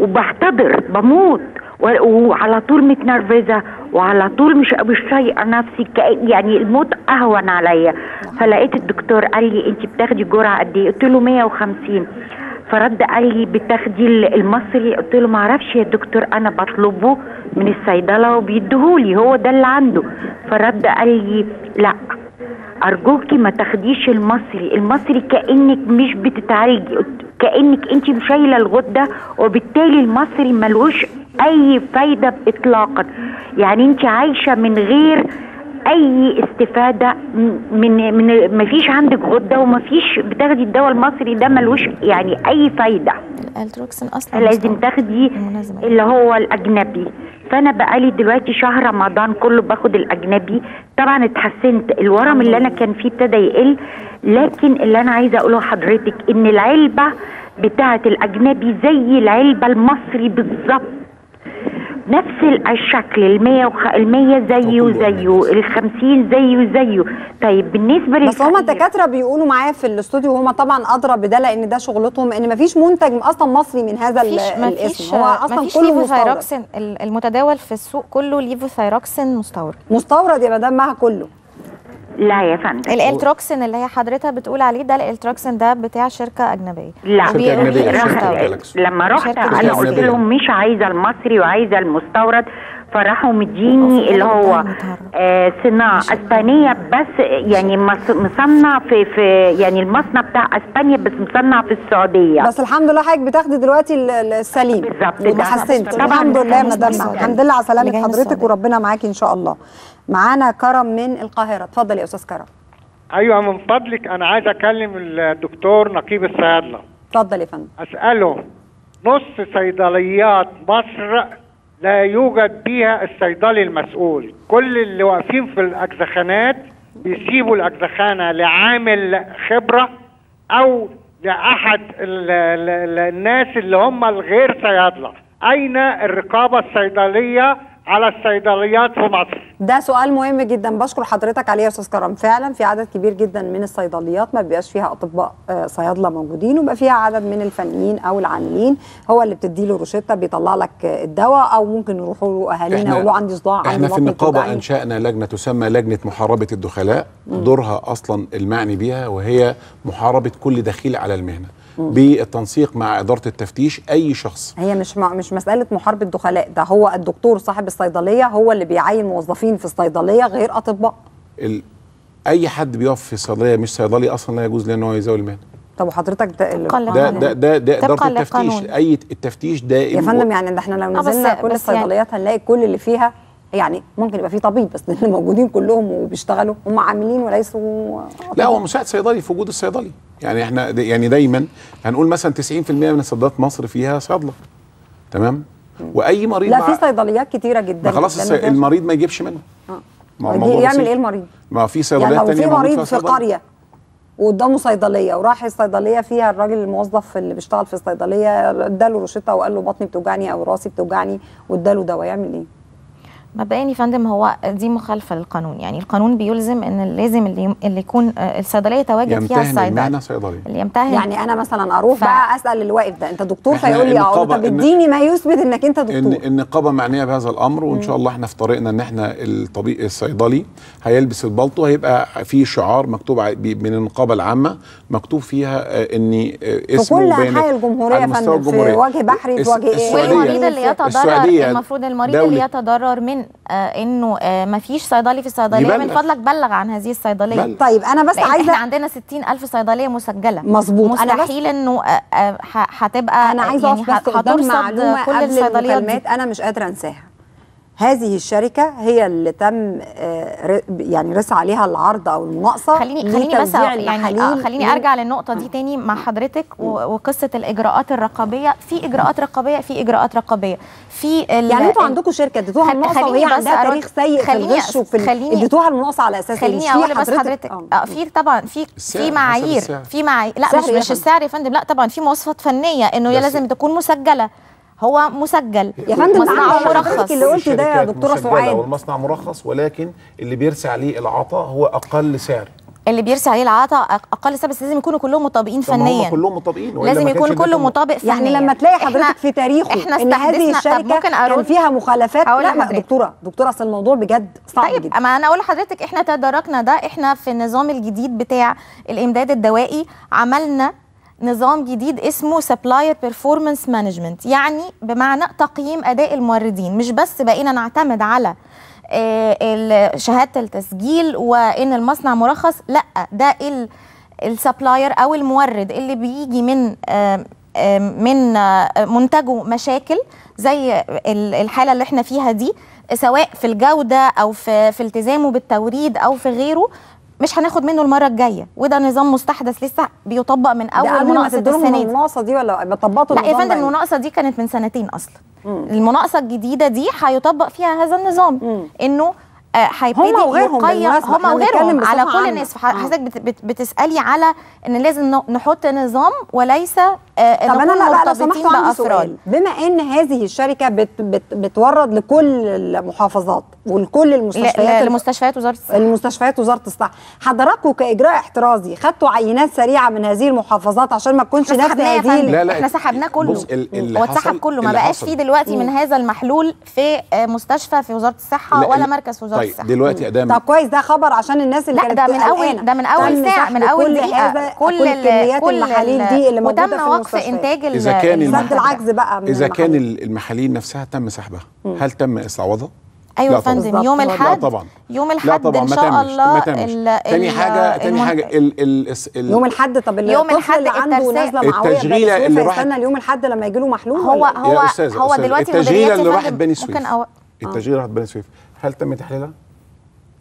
وبحتضر بموت. وعلى طول متنرفزة وعلى طول مش مش طايقة نفسي. يعني الموت أهون عليا. فلقيت الدكتور قال لي انت بتاخدي جرعة قد إيه؟ قلت له 150 فرد قال لي بتاخدي ال- المصري. قلت له ما أعرفش يا دكتور أنا بطلبه من الصيدلة وبيديهولي هو ده اللي عنده. فرد قال لي لا. أرجوكي ما تاخديش المصري المصري كأنك مش بتتعالجي كأنك انت شايله الغدة وبالتالي المصري ملوش أي فايدة اطلاقا يعني انت عايشة من غير أي استفادة من من ما فيش عندك غدة وما فيش بتاخدي الدواء المصري ده ملوش يعني أي فايدة الألتروكسين أصلا لازم. تاخدي. اللي هو الأجنبي فانا بقالي دلوقتي شهر رمضان كله باخد الأجنبي. طبعا اتحسنت. الورم اللي أنا كان فيه ابتدى يقل. لكن اللي أنا عايزة أقوله لحضرتك إن العلبة بتاعة الأجنبي زي العلبة المصري بالظبط. نفس ال- الشكل المية وخ... المية زيه زيه. الخمسين زيه زيه طيب بالنسبة بس هما الدكاتره بيقولوا معايا في الاستوديو وهم طبعا أدرى بده لأن ده شغلتهم إن مفيش منتج أصلا مصري من هذا ال- مفيش مفيش الاسم هو أصلا مفيش كله مستورد ال- المتداول في السوق كله ليفوثايروكسين مستورد. مستورد يا مدام مها كله. لا يا فندم الالتروكسين اللي هي حضرتها بتقول عليه ده الالتروكسين ده بتاع شركة أجنبية لا شركة أجنبية،. لما رحت أنا. قلت لهم مش عايزة المصري وعايزة المستورد فراحوا مديني اللي هو آه صناعة إسبانية بس يعني مص- مصنع في في يعني المصنع بتاع إسبانيا بس مصنع في السعودية. بس الحمد لله حضرتك بتاخدي دلوقتي ال- ال- السليم. بالظبط طبعاً الحمد لله يا مدام. الحمد لله على سلامة حضرتك. وربنا معاكي إن شاء الله. معانا كرم من القاهرة. اتفضل يا أستاذ كرم. أيوه من فضلك أنا عايز أكلم الدكتور نقيب الصيادلة. اتفضل يا فندم. أسأله نص صيدليات مصر لا يوجد بيها الصيدلي المسؤول. كل اللي واقفين في الأجزخانات بيسيبوا الأجزخانة لعامل خبرة أو لأحد ال ال ال الناس اللي هم الغير صيادلة. أين الرقابة الصيدلية على الصيدليات في مصر. ده سؤال مهم جدا. بشكر حضرتك عليه يا أستاذ كرم. فعلا في عدد كبير جدا من الصيدليات ما بيبقاش فيها أطباء آه، صيادلة موجودين وبقى فيها عدد من الفنيين أو العاملين. هو اللي بتدي له روشتة بيطلع لك آه، الدواء أو ممكن يروحوا له أهالينا يقولوا عندي صداع عندي إحنا في النقابه. أنشأنا لجنة تسمى لجنة محاربة الدخلاء. دورها أصلا المعني بها وهي محاربة كل دخيل على المهنة. بالتنسيق مع إدارة التفتيش أي شخص. هي مش م- مش مسألة محاربه دخلاء ده هو الدكتور صاحب الصيدلية هو اللي بيعين موظفين في الصيدلية غير أطباء. ال... أي حد بيقف في صيدليه مش صيدلي أصلا لا يجوز له ان هو يزاول المهنه طب وحضرتك ده ده ده ده, ده إدارة التفتيش. أي التفتيش دائم يا فندم يعني ده إحنا لو بس- نزلنا كل يعني- الصيدليات هنلاقي كل اللي فيها يعني ممكن يبقى فيه طبيب بس اللي موجودين كلهم وبيشتغلوا هم عاملين وليسوا لا هو مساعد صيدلي في وجود الصيدلي يعني إحنا يعني دايما هنقول مثلا 90% من صيدليات مصر فيها صيادلة تمام وأي مريض لا في صيدليات كتيرة جدا خلاص المريض ما يجيبش منه آه. ما هو يعمل بسيط. إيه المريض؟ ما في يعني صيدليات لو تانية في مريض في. قرية وقدامه صيدلية وراح الصيدلية فيها الراجل الموظف اللي بيشتغل في الصيدلية اداله روشتة وقال له بطني بتوجعني أو راسي بتوجعني واداله دواء يعمل إيه؟ مبدئيا يا فندم هو دي مخالفة للقانون. يعني القانون بيلزم إن لازم اللي اللي يكون آه، الصيدلية يتواجد فيها يمتهن الصيدلي صيدلي اللي يمتهن. يعني أنا مثلا أروح ف- بقى أسأل اللي واقف ده أنت دكتور؟ فيقول لي أه طب اديني ما يثبت إنك أنت ان دكتور. النقابة معنية بهذا الأمر وإن شاء الله إحنا في طريقنا إن إحنا الطبيب الصيدلي هيلبس البلطو هيبقى في شعار مكتوب من النقابة العامة مكتوب فيها آه، ان آه، في اسمه كل وبيانات أنحاء الجمهورية يا فندم في. وجه بحري في وجه إيه؟ والمريض اللي يتضرر المفروض المريض اللي يتضرر من آه إنه آه ما فيش صيدلي في الصيدلية من. فضلك بلغ عن هذه الصيدلية بلغ. طيب أنا بس لأن إحنا عايزه عندنا 60 ألف صيدلية مسجلة مظبوط. أنا بس- مستحيل إنه آه، هتبقى أنا عايزة يعني هترصد معلومة كل الصيدليات أنا مش قادرة أنساها هذه الشركة هي اللي تم آه، يعني رسى عليها العرض أو المناقصة خليني خليني بس يعني آه خليني أرجع للنقطة دي تاني مع حضرتك و- وقصة الإجراءات الرقابية. في إجراءات رقابية في إجراءات رقابية. في يعني أنتوا عندكم شركة اديتوها المناقصة وهي عندها تاريخ سيء في الغش وفي اديتوها المناقصة على أساس؟ خليني أقول بس حضرتك- حضرتك. آه. آه في طبعا في في معايير. في معايير. لا مش مش. السعر يا فندم. لا طبعا في مواصفات فنية إنه لازم تكون مسجلة. هو مسجل. يا فندم مصنعه حضرتك مرخص. اللي قلت ده يا دكتورة سعاد والمصنع مرخص ولكن اللي بيرسى عليه العطاء هو أقل سعر. اللي بيرسي عليه العطاء أقل سعر بس لازم يكونوا كلهم مطابقين فنيا. كلهم مطابقين لازم يكون كله مطابق فنيا. يعني لما تلاقي حضرتك في تاريخه إحنا إن هذه الشركة ممكن كان؟ فيها مخالفات؟ لا. دكتورة دكتورة أصل الموضوع بجد صعب طيب جدا. أما أنا أقول لحضرتك إحنا تداركنا ده إحنا في النظام الجديد بتاع الإمداد الدوائي عملنا نظام جديد اسمه supplier performance management يعني بمعنى تقييم أداء الموردين. مش بس بقينا نعتمد على آه، شهادة التسجيل وإن المصنع مرخص. لأ ده ال ال supplier أو المورد اللي بيجي من آم، آم، من آه، منتجه مشاكل زي ال- الحالة اللي إحنا فيها دي سواء في الجودة أو في في التزامه بالتوريد أو في غيره. مش هناخد منه المرة الجاية. وده نظام مستحدث لسه بيطبق من أول مناقصة السنة دي. المناقصة دي ولا طبقتوا لا يا فندم؟ المناقصة دي كانت من سنتين أصلا. المناقصة الجديدة دي هيطبق فيها هذا النظام. إنه آه، هيبتدي هما وغيرهم بنتكلم وغيرهم. على كل. الناس. آه. حضرتك بت بت بتسألي على إن لازم ن- نحط نظام وليس آه، طب أنا لا لا سمحتوا عندي سؤال. بما إن هذه الشركة بت بت بتورد لكل المحافظات ولكل المستشفيات لمستشفيات وزارة الصحة. المستشفيات وزارة الصحة حضراتكم كإجراء احترازي خدتوا عينات سريعة من هذه المحافظات عشان ما تكونش نفس هذه؟ لا، لا، إحنا سحبناه كله. هو اتسحب كله. ما بقاش. فيه دلوقتي من هذا المحلول في آه، مستشفى في وزارة الصحة لا، ولا مركز في وزارة طيب دلوقتي ادام طب كويس ده خبر عشان الناس اللي لا كانت ده من اول. ده من أول ساعة سحب من أول كل دقيقه كل كل ال- كميات كل المحاليل ال- دي اللي موجوده وتم في وقف. إنتاج إذا كان. العجز بقى من إذا كان المحاليل. ال- المحاليل نفسها تم سحبها هل تم استعواضها أيوه يا. فندم يوم. الاحد لا طبعا يوم لا الأحد طبعا إن ما شاء الله ما تاني حاجة تاني حاجة ال ال ال يوم الأحد طب اللي يوم الأحد اللي عنده نازله معويه التشغيلة بني اللي سويف راحت- هيستنى اليوم الأحد لما يجي له محلول هو؟ هو هو دلوقتي التشغيله اللي راحت بني ممكن سويف أو... التشغيله راحت بني سويف هل تم تحليلها؟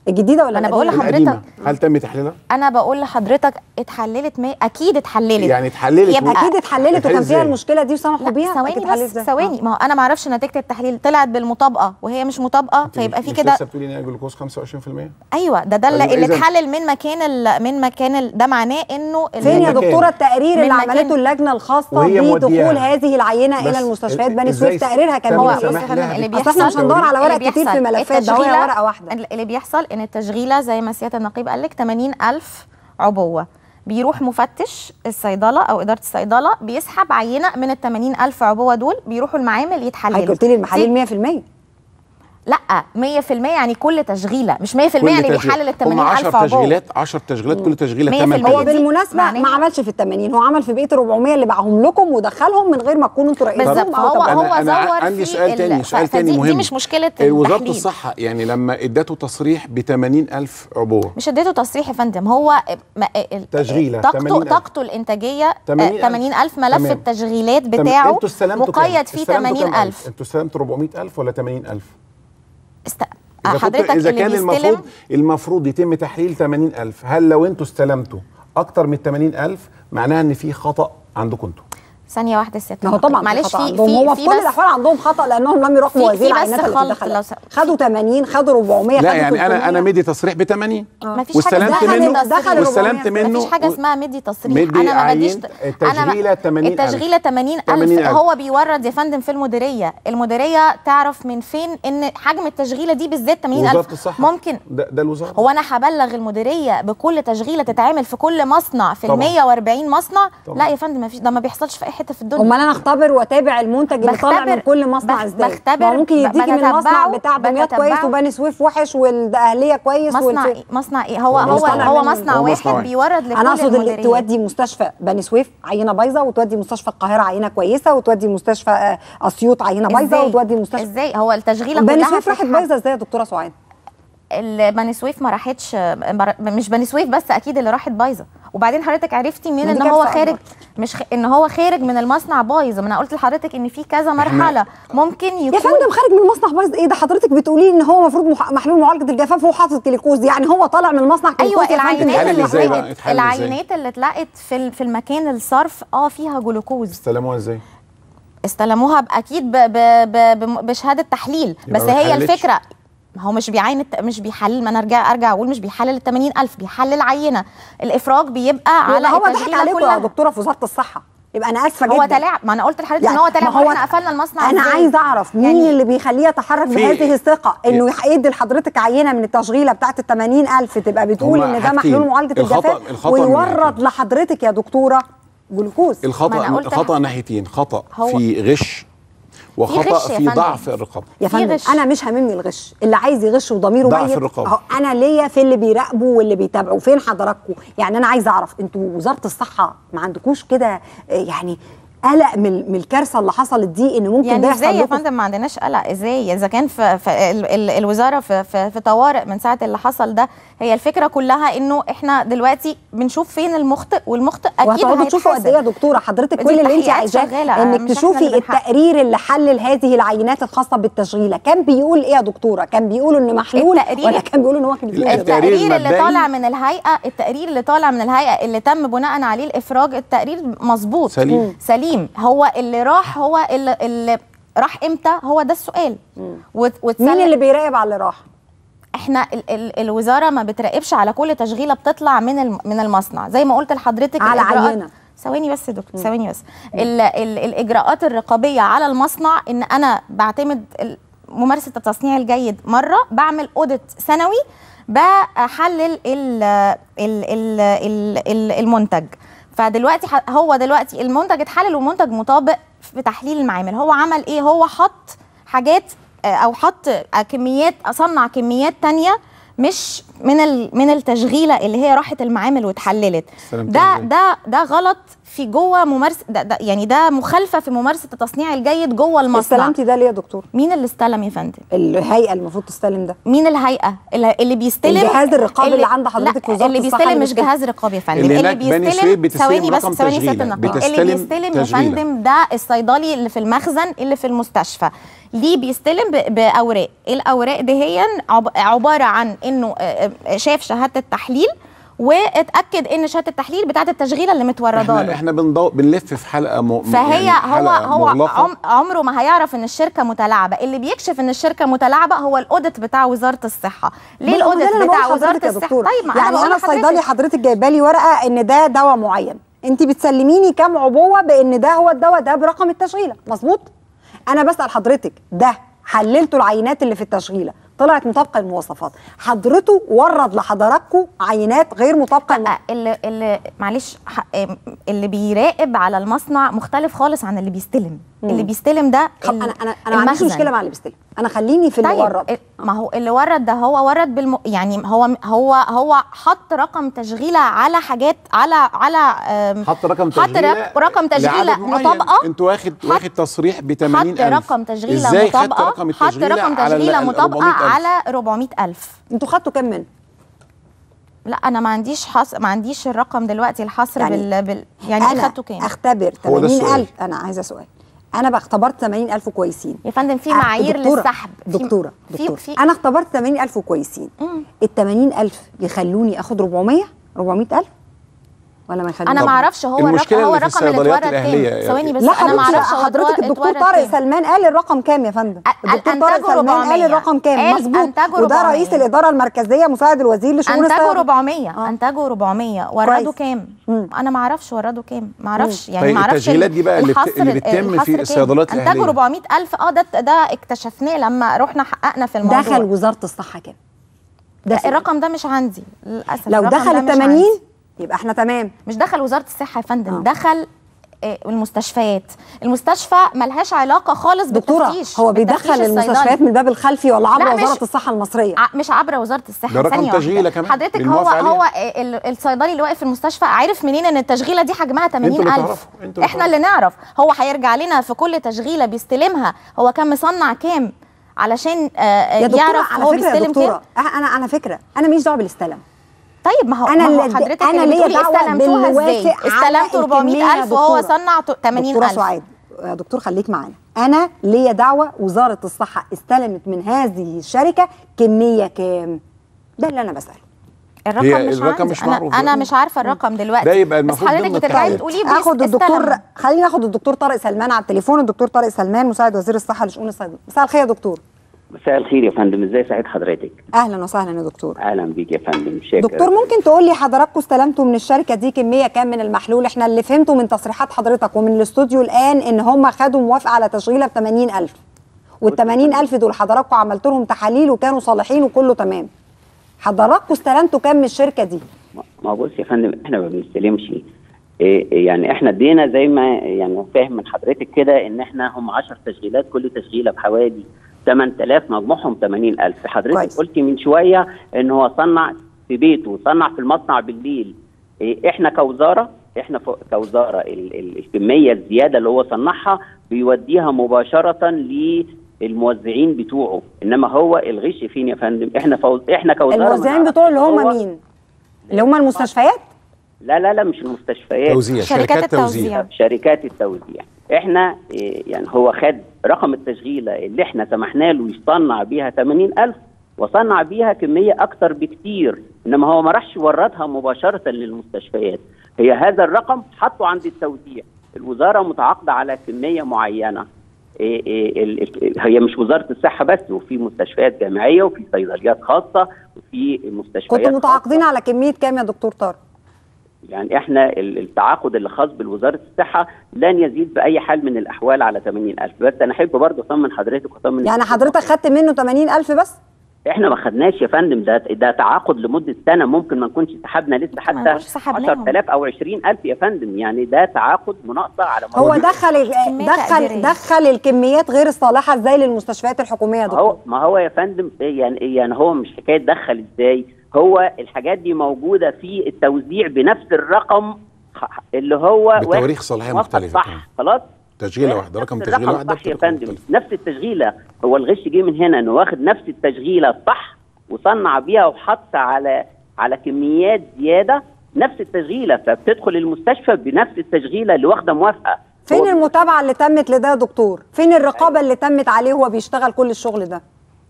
الجديده ولا أنا بقول القديمة؟ لحضرتك- هل تم تحليلها؟ أنا بقول لحضرتك اتحللت ما أكيد اتحللت يعني اتحللت يبقى أكيد اتحللت وكان فيها؟ المشكلة دي وسمحوا بيها ثواني بس؟ ثواني ما هو أنا ما أعرفش نتيجة التحليل طلعت بالمطابقة وهي مش مطابقة فيبقى في كده لسه بتقولي إن الجلوكوز 25% أيوه ده ده اللي, إذن- اتحلل من مكان ال... من مكان ال... ده معناه إنه فين يا. دكتورة التقرير اللي. عملته اللجنة الخاصة بدخول. هذه العينة إلى المستشفيات ال- بني سويف تقريرها كان هو اللي أصل إحنا مش بيحصل هندور على ورق كتير في بيحصل ملفات ده ورقة واحدة اللي بيحصل إن التشغيلة زي ما سيادة النقيب قال لك 80000 عبوة. بيروح مفتش الصيدلة أو إدارة الصيدلة بيسحب عينة من ال 80000 عبوة دول بيروحوا المعامل حضرتك يتحللوا قلت لي المحاليل 100% لا 100% يعني كل تشغيلة مش 100% كل يعني. بيحلل ال هم 80000 10 عبوه تشغيلات 10 تشغيلات كل تشغيلة 100% 8 هو بالمناسبة معناها- ما عملش في ال 80 هو عمل في بقية ال 400 اللي باعهم لكم ودخلهم من غير ما تكونوا أنتوا راقبين بالظبط أنا- هو أنا زور عندي في سؤال ال- تاني سؤال تاني مهم دي مش مشكلة وزارة التحليل. الصحة يعني لما ادته تصريح ب 80000 عبوه مش اديته تصريح يا فندم هو تشغيلة، طاقته 80,000. طاقته الإنتاجية 80,000. 80000 ملف تمام. التشغيلات بتاعه؟ مقيد فيه استلمتوا كام 80000 ألف؟ أنتوا استلمتوا 400000 ولا 80000 است... إذا كنت- حضرتك إذا كان المفروض المفروض يتم تحليل 80000 هل لو أنتوا استلمتوا أكتر من 80000 معناها إن في خطأ عندكم أنتوا. ثانية واحدة ست ما هو طبعا في معلش في عندهم في هو في في كل الأحوال عندهم خطأ لأنهم لم يراقبوا في- هذه في بس العينات التي خلط دخلت خدوا 80 خدوا 400 لا خدوا يعني 300. أنا أنا مدي تصريح ب 80 ما فيش واستلمت اسمها منه مدي تصريح. دخل واستلمت 400. منه مفيش حاجة اسمها مدي تصريح مدي أنا ما بديش أنا 80,000. التشغيله 80000 80,000. هو بيورد يا فندم في المديرية المديرية تعرف من فين إن حجم التشغيله دي بالذات 80000 وزارة الصحة ممكن ده, ده الوزارة هو أنا هبلغ المديرية بكل تشغيله تتعمل في كل مصنع في ال طبعاً. 140 مصنع طبعاً. لا يا فندم ما فيش ده ما بيحصلش في حتة في الدنيا أمال أنا أختبر وأتابع المنتج اللي طالع من كل مصنع إزاي بختبر- ممكن يديكي من المصنع بتاع دمياط كويس. وبني سويف وحش والأهلية كويس مصنع والف- إيه؟ مصنع إيه هو هو هو مصنع هو. مصنع واحد. بيورد لكل أنا أقصد. تودي مستشفى بني سويف عينة بايظة وتودي مستشفى القاهرة عينة كويسة وتودي مستشفى آه، أسيوط عينة بايظة؟ وتودي مستشفى إزاي هو التشغيلة بني كلها سويف راحت بايظة إزاي يا دكتورة سعاد بني سويف ما راحتش مش بني سويف بس أكيد اللي راحت بايظة وبعدين حضرتك عرفتي منين دي إن هو خارج. مش خ... إن هو خارج من المصنع بايظ ما أنا قلت لحضرتك إن في كذا مرحلة ممكن يكون يا فندم خارج من المصنع بايظ إيه ده حضرتك بتقولي إن هو المفروض مح- محلول معالجة الجفاف وهو حاطط جليكوز يعني هو طالع من المصنع أيوه. العينات اللي؟ اتلقت؟ العينات اللي اتلقت في في المكان الصرف آه فيها جلوكوز استلموها إزاي؟ استلموها أكيد ب ب ب بشهادة تحليل بس هي. الفكرة ما هو مش بيعين الت- مش بيحلل ما أنا ارجع أرجع أقول مش بيحلل ال 80000 بيحلل عينة. الإفراج بيبقى على هو ضحك عليكم يا دكتورة في وزارة الصحة. يبقى أنا آسفة هو جدا. تلاعب ما أنا قلت لحضرتك إن يعني هو تلاعب هو- وإحنا قفلنا المصنع أنا؟ عايز أعرف مين يعني- اللي بيخليه يتحرك في- بهذه الثقة؟ إنه يدي لحضرتك عينة من التشغيلة بتاعت ال 80000 تبقى بتقول إن ده. محلول معالجة الجفاف ويورد. لحضرتك يا دكتورة جلوكوز. الخطأ الخطا ناحيتين. خطأ هو- في غش وخطأ في فندم. ضعف الرقابه يا في فندم. أنا مش هاممني الغش اللي عايز يغش وضميره ضعف ميت الرقابة. أهو أنا ليا في اللي بيراقبوا واللي بيتابعوا فين حضراتكم يعني أنا عايز أعرف أنتوا وزارة الصحة ما عندكوش كده آه، يعني قلق من من الكارثة اللي حصلت دي إن ممكن ده يعني يحصل إزاي يا فندم ما عندناش قلق؟ إزاي؟ إذا كان في, في ال ال الوزارة في, في, في طوارئ من ساعة اللي حصل ده هي الفكرة كلها إنه إحنا دلوقتي بنشوف فين المخطئ والمخطئ أكيد وهتقعدوا تشوفوا قد إيه يا هيتحاسب. دكتورة؟ حضرتك كل اللي أنت عايزاه إنك تشوفي. التقرير اللي حلل هذه العينات الخاصة بالتشغيلة. كان بيقول إيه يا دكتورة؟ كان بيقول ان محلول ولا كان بيقول ان هو كان التقرير التقرير اللي طالع من الهيئه التقرير اللي طالع من الهيئة اللي تم بناء عليه الإفراج التقرير مظبوط. سليم. سليم. هو اللي راح هو اللي, اللي راح إمتى؟ هو ده السؤال. مين اللي بيراقب على اللي راح؟ إحنا ال ال الوزارة ما بتراقبش على كل تشغيلة بتطلع من من المصنع. زي ما قلت لحضرتك على عينة. ثواني بس يا دكتور ثواني بس. ال ال الإجراءات الرقابية على المصنع إن أنا بعتمد ممارسة التصنيع الجيد مرة بعمل اوديت سنوي بحلل ال ال ال ال ال المنتج. فدلوقتي هو دلوقتي المنتج اتحلل والمنتج مطابق في تحليل المعامل. هو عمل إيه؟ هو حط حاجات آه، أو حط آه، كميات اصنع كميات تانية مش من من التشغيلة اللي هي راحت المعامل واتحللت. ده؟ ده ده غلط في جوه ممارسه ده, ده يعني ده مخالفة في ممارسة التصنيع الجيد جوه المصنع. استلمتي ده ليه يا دكتور؟ مين اللي استلم يا فندم؟ الهيئة المفروض تستلم ده. مين الهيئة؟ اللي, اللي بيستلم الجهاز الرقابي اللي عند حضرتك لا وزارة اللي بيستلم اللي مش بيستلم. جهاز رقابي يا فندم. اللي اللي بتستلم ثواني بس ثواني. سياده النقيب اللي بيستلم يا. فندم ده الصيدلي اللي في المخزن اللي في المستشفى. ليه بيستلم ب- بأوراق؟ الأوراق دي هي عب- عبارة عن إنه شاف شهادة التحليل واتأكد إن شهاده التحليل بتاعه التشغيله اللي متورده إحنا له إحنا بنضو... بنلف في حلقة م... فهي يعني هو حلقة هو مغلقة. عم عمره ما هيعرف إن الشركة متلاعبة. اللي بيكشف إن الشركة متلاعبة هو الأوديت بتاع وزارة الصحة. ليه هو أنا بتاع وزارة الصحة. طيب ما يعني أنا. صيدلي حضرتك جايبة لي ورقة إن ده دواء معين. انت بتسلميني كام عبوة بإن ده هو الدواء ده برقم التشغيلة. مظبوط؟ أنا بسأل حضرتك ده حللتوا العينات اللي في التشغيلة. طلعت مطابقة للمواصفات. حضرته ورد لحضراتكم عينات غير مطابقة لا اللي اللي معلش اللي بيراقب على المصنع مختلف خالص عن اللي بيستلم. اللي بيستلم ده خ- ال- أنا أنا أنا ما عنديش. مشكلة مع اللي بيستلم. أنا خليني في اللي طيب ورد ال- ما هو اللي ورد ده هو ورد بالم... يعني هو هو هو حط رقم تشغيلة على حاجات على على حط رقم حط تشغيلة رق- رقم تشغيلة. مطابقة. انت واخد واخد تصريح ب 80000 حط رقم تشغيلة إزاي خدت مطابقة؟ رقم حط التشغيلة رقم على ال- تشغيلة ال مطابقة 400,000؟ على 400000 أنتوا خدتوا كام منه لا أنا ما عنديش حص... ما عنديش الرقم دلوقتي الحصر يعني بال... بال... يعني خدته كام؟ أختبر هو ده السؤال. 80000 أنا عايزة سؤال. أنا بقى اختبرت 80000 كويسين. يا فندم في آه، معايير دكتورة، للسحب. في- دكتورة في دكتورة. في أنا اختبرت 80000 كويسين. ال 80000 يخلوني آخد 400 400000 ولا ما يخلوني أنا ما أعرفش هو الرقم هو الرقم اللي اتورد يا- ثواني بس لا أنا ما حضرتك أعرفش هو حضرتك الدكتور طارق. سلمان قال الرقم كام يا فندم الدكتور طارق سلمان قال 400. الرقم كام قال مظبوط وده 400. رئيس الإدارة المركزية مساعد الوزير لشؤون انتجوا الصيدله 400 آه. انتجوا 400 وردوا. كام. أنا ما أعرفش وردوا كام ما أعرفش يعني طيب ما أعرفش التسجيلات دي بقى اللي بتتم في. الصيدلات الأهلية. انتجوا 400000 آه ده ده اكتشفناه لما رحنا حققنا في الموضوع دخل وزارة الصحة كام ده. الرقم ده مش عندي للأسف لو دخل ده ال مش 80 عندي. يبقى إحنا تمام. مش دخل وزارة الصحة يا فندم آه. دخل آه، المستشفيات. المستشفى ملهاش علاقة خالص دكتورة بالتفتيش هو بيدخل. المستشفيات من الباب الخلفي ولا عبر وزارة الصحة المصرية؟ ع- مش عبر وزارة الصحة. ده رقم واحدة. كمان، حضرتك هو عليها. هو ال- الصيدلي اللي واقف في المستشفى عارف منين إن التشغيلة دي حجمها 80000 تعرفوا، أنتوا اللي إحنا اللي نعرف. هو هيرجع لنا في كل تشغيلة بيستلمها. هو كان مصنع كام؟ علشان آه، آه، يعرف هو بيستلم كام؟ أنا على فكرة. أنا ماليش دعوة بالإستلام. طيب ما هو أنا ما هو اللي- حضرتك أنا اللي استلمتوها إزاي؟ يا 400000 وهو. صنع ت- دكتورة 80000 سعاد يا دكتور خليك معانا. أنا ليا دعوة وزارة الصحة استلمت من هذه الشركة كمية كام؟ ده اللي أنا بسأله. الرقم هي مش الرقم مش أنا معروف أنا دلوقتي. مش عارفة الرقم دلوقتي. ده يبقى بس المفروض حضرتك ضمن بترجعي. تقولي آخد الدكتور. خلينا ناخد الدكتور طارق سلمان على التليفون. الدكتور طارق سلمان مساعد وزير الصحة لشؤون الصيدله مساء الخير يا دكتور. مساء الخير يا فندم. إزاي سعيد حضرتك؟ أهلا وسهلا يا دكتور. أهلا بيك يا فندم. شاكر دكتور ممكن تقول لي حضراتكم استلمتوا من الشركة دي كمية كام من المحلول؟ إحنا اللي فهمته من تصريحات حضرتك ومن الاستوديو الآن إن هم خدوا موافقة على تشغيله ب 80000 وال 80000 دول حضراتكم عملت لهم تحاليل وكانوا صالحين وكله تمام. حضراتكم استلمتوا كام من الشركة دي؟ ما بص يا فندم إحنا ما بنستلمش. إيه إيه يعني إحنا ادينا زي ما يعني فاهم من حضرتك كده إن إحنا هم 10 تشغيلات كل تشغيلة بحوالي 8000 مجموعهم 80000 حضرتك كويس. قلت من شوية إن هو صنع في بيته صنع في المصنع بالليل. إيه إحنا كوزارة إحنا ف- كوزارة ال ال الكميه الزيادة اللي هو صنعها بيوديها مباشرة للموزعين بتوعه. إنما هو الغش فين يا فندم؟ إحنا فوز إحنا كوزارة الموزعين نعرفش. بتوع اللي هم مين؟ اللي هم المستشفيات؟ لا لا لا مش المستشفيات. توزيع شركات شركات التوزيع. توزيع شركات التوزيع. إحنا إيه، يعني هو خد رقم التشغيلة اللي إحنا سمحنا له يصنع بيها 80000 وصنع بيها كمية أكتر بكتير إنما هو ما راحش وردها مباشرة للمستشفيات. هي هذا الرقم حطه عند التوزيع. الوزارة متعاقدة على كمية معينة. إيه إيه هي مش وزارة الصحة بس وفي مستشفيات جامعية وفي صيدليات خاصة وفي مستشفيات كنتوا متعاقدين. على كمية كام يا دكتور طارق؟ يعني إحنا ال- التعاقد اللي خاص بوزاره الصحة لن يزيد بأي حال من الأحوال على 80000 بس أنا أحب برضه أطمن حضرتك وأطمن يعني حضرتك. خدت منه 80000 بس؟ إحنا ما خدناش يا فندم. ده ده تعاقد لمدة سنة ممكن ما نكونش سحبنا لسه ما حتى نكونش سحبناهم. 10000 أو 20000 يا فندم. يعني ده تعاقد مناقصة على هو دخل دخل. دخل الكميات غير الصالحة إزاي للمستشفيات الحكومية يا ما هو دكتور؟ ما هو يا فندم يعني يعني هو مش حكاية دخل إزاي. هو الحاجات دي موجودة في التوزيع بنفس الرقم اللي هو بتواريخ مختلفة. كمان. صح خلاص؟ تشغيلة واحدة نفس رقم الرقم تشغيله واحدة صح يا فندم. مختلفة. نفس التشغيلة. هو الغش جه من هنا إنه واخد نفس التشغيلة الصح وصنع بيها وحط على على كميات زيادة نفس التشغيلة فبتدخل المستشفى بنفس التشغيلة اللي واخدة موافقة. فين المتابعة اللي تمت لده يا دكتور؟ فين الرقابة اللي تمت عليه وهو بيشتغل كل الشغل ده؟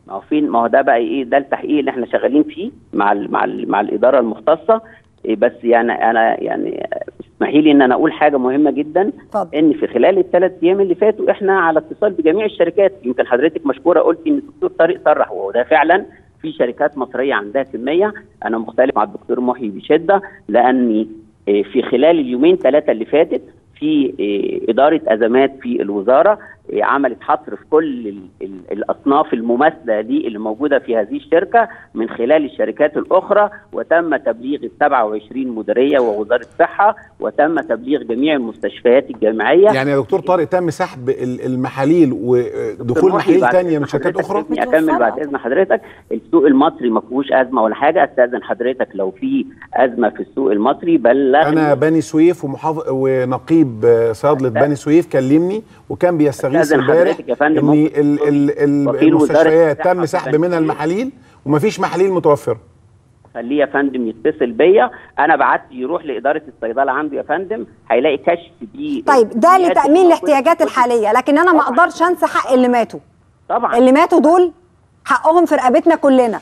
ما هو فين ما هو ده بقى إيه؟ ده التحقيق اللي إحنا شغالين فيه مع ال مع ال مع الإدارة المختصة. إيه بس يعني أنا يعني اسمحي لي إن أنا أقول حاجة مهمة جدا اتفضل. إن في خلال الثلاث أيام اللي فاتوا إحنا على اتصال بجميع الشركات. يمكن حضرتك مشكورة قلتي إن الدكتور طارق صرح وده فعلا في شركات مصرية عندها كمية. أنا مختلف مع الدكتور محي بشدة لأني إيه، في خلال اليومين ثلاثة اللي فاتت في إيه، إدارة أزمات في الوزارة عملت حصر في كل ال- ال- الأصناف المماثلة دي اللي موجودة في هذه الشركة من خلال الشركات الأخرى وتم تبليغ ال 27 مديرية ووزارة الصحة وتم تبليغ جميع المستشفيات الجامعية. يعني يا دكتور طارق تم سحب ال- المحاليل ودخول محاليل إذن من شركات أخرى؟ اكمل بعد إذن حضرتك. السوق المصري ما فيهوش أزمة ولا حاجة. أستاذن حضرتك لو في أزمة في السوق المصري بلغني. أنا بني سويف ومحافظ ونقيب صيدله بني سويف كلمني وكان بيستغيث أستاذن امبارح حضرتك يا فندم، إن المستشفيات تم سحب منها. المحاليل ومفيش محاليل متوفره خليه يا فندم يتصل بيا أنا بعت يروح لإدارة الصيدلة عنده يا فندم هيلاقي كشف بيه طيب ده لتأمين الاحتياجات الحالية لكن أنا ما. أقدرش أنسى حق اللي ماتوا. طبعا. اللي ماتوا دول حقهم في رقبتنا كلنا.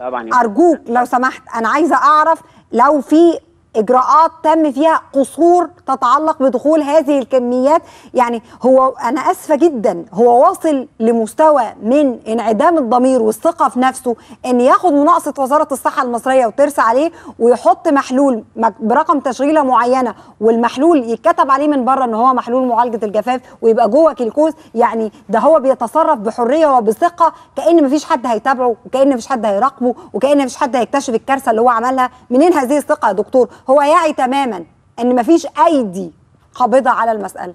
طبعا يا أرجوك لو سمحت أنا عايزة أعرف لو في إجراءات تم فيها قصور تتعلق بدخول هذه الكميات. يعني هو أنا آسفة جدا هو واصل لمستوى من انعدام الضمير والثقة في نفسه إن ياخد مناقصة وزارة الصحة المصرية وترسى عليه ويحط محلول برقم تشغيلة معينة والمحلول يتكتب عليه من بره إن هو محلول معالجة الجفاف ويبقى جوه كلكوز. يعني ده هو بيتصرف بحرية وبثقة كأن مفيش حد هيتابعه وكأن مفيش حد هيراقبه وكأن مفيش حد هيكتشف الكارثة اللي هو عملها. منين هذه الثقة يا دكتور؟ هو يعي تماما. إن مفيش أيدي قابضة على المسألة.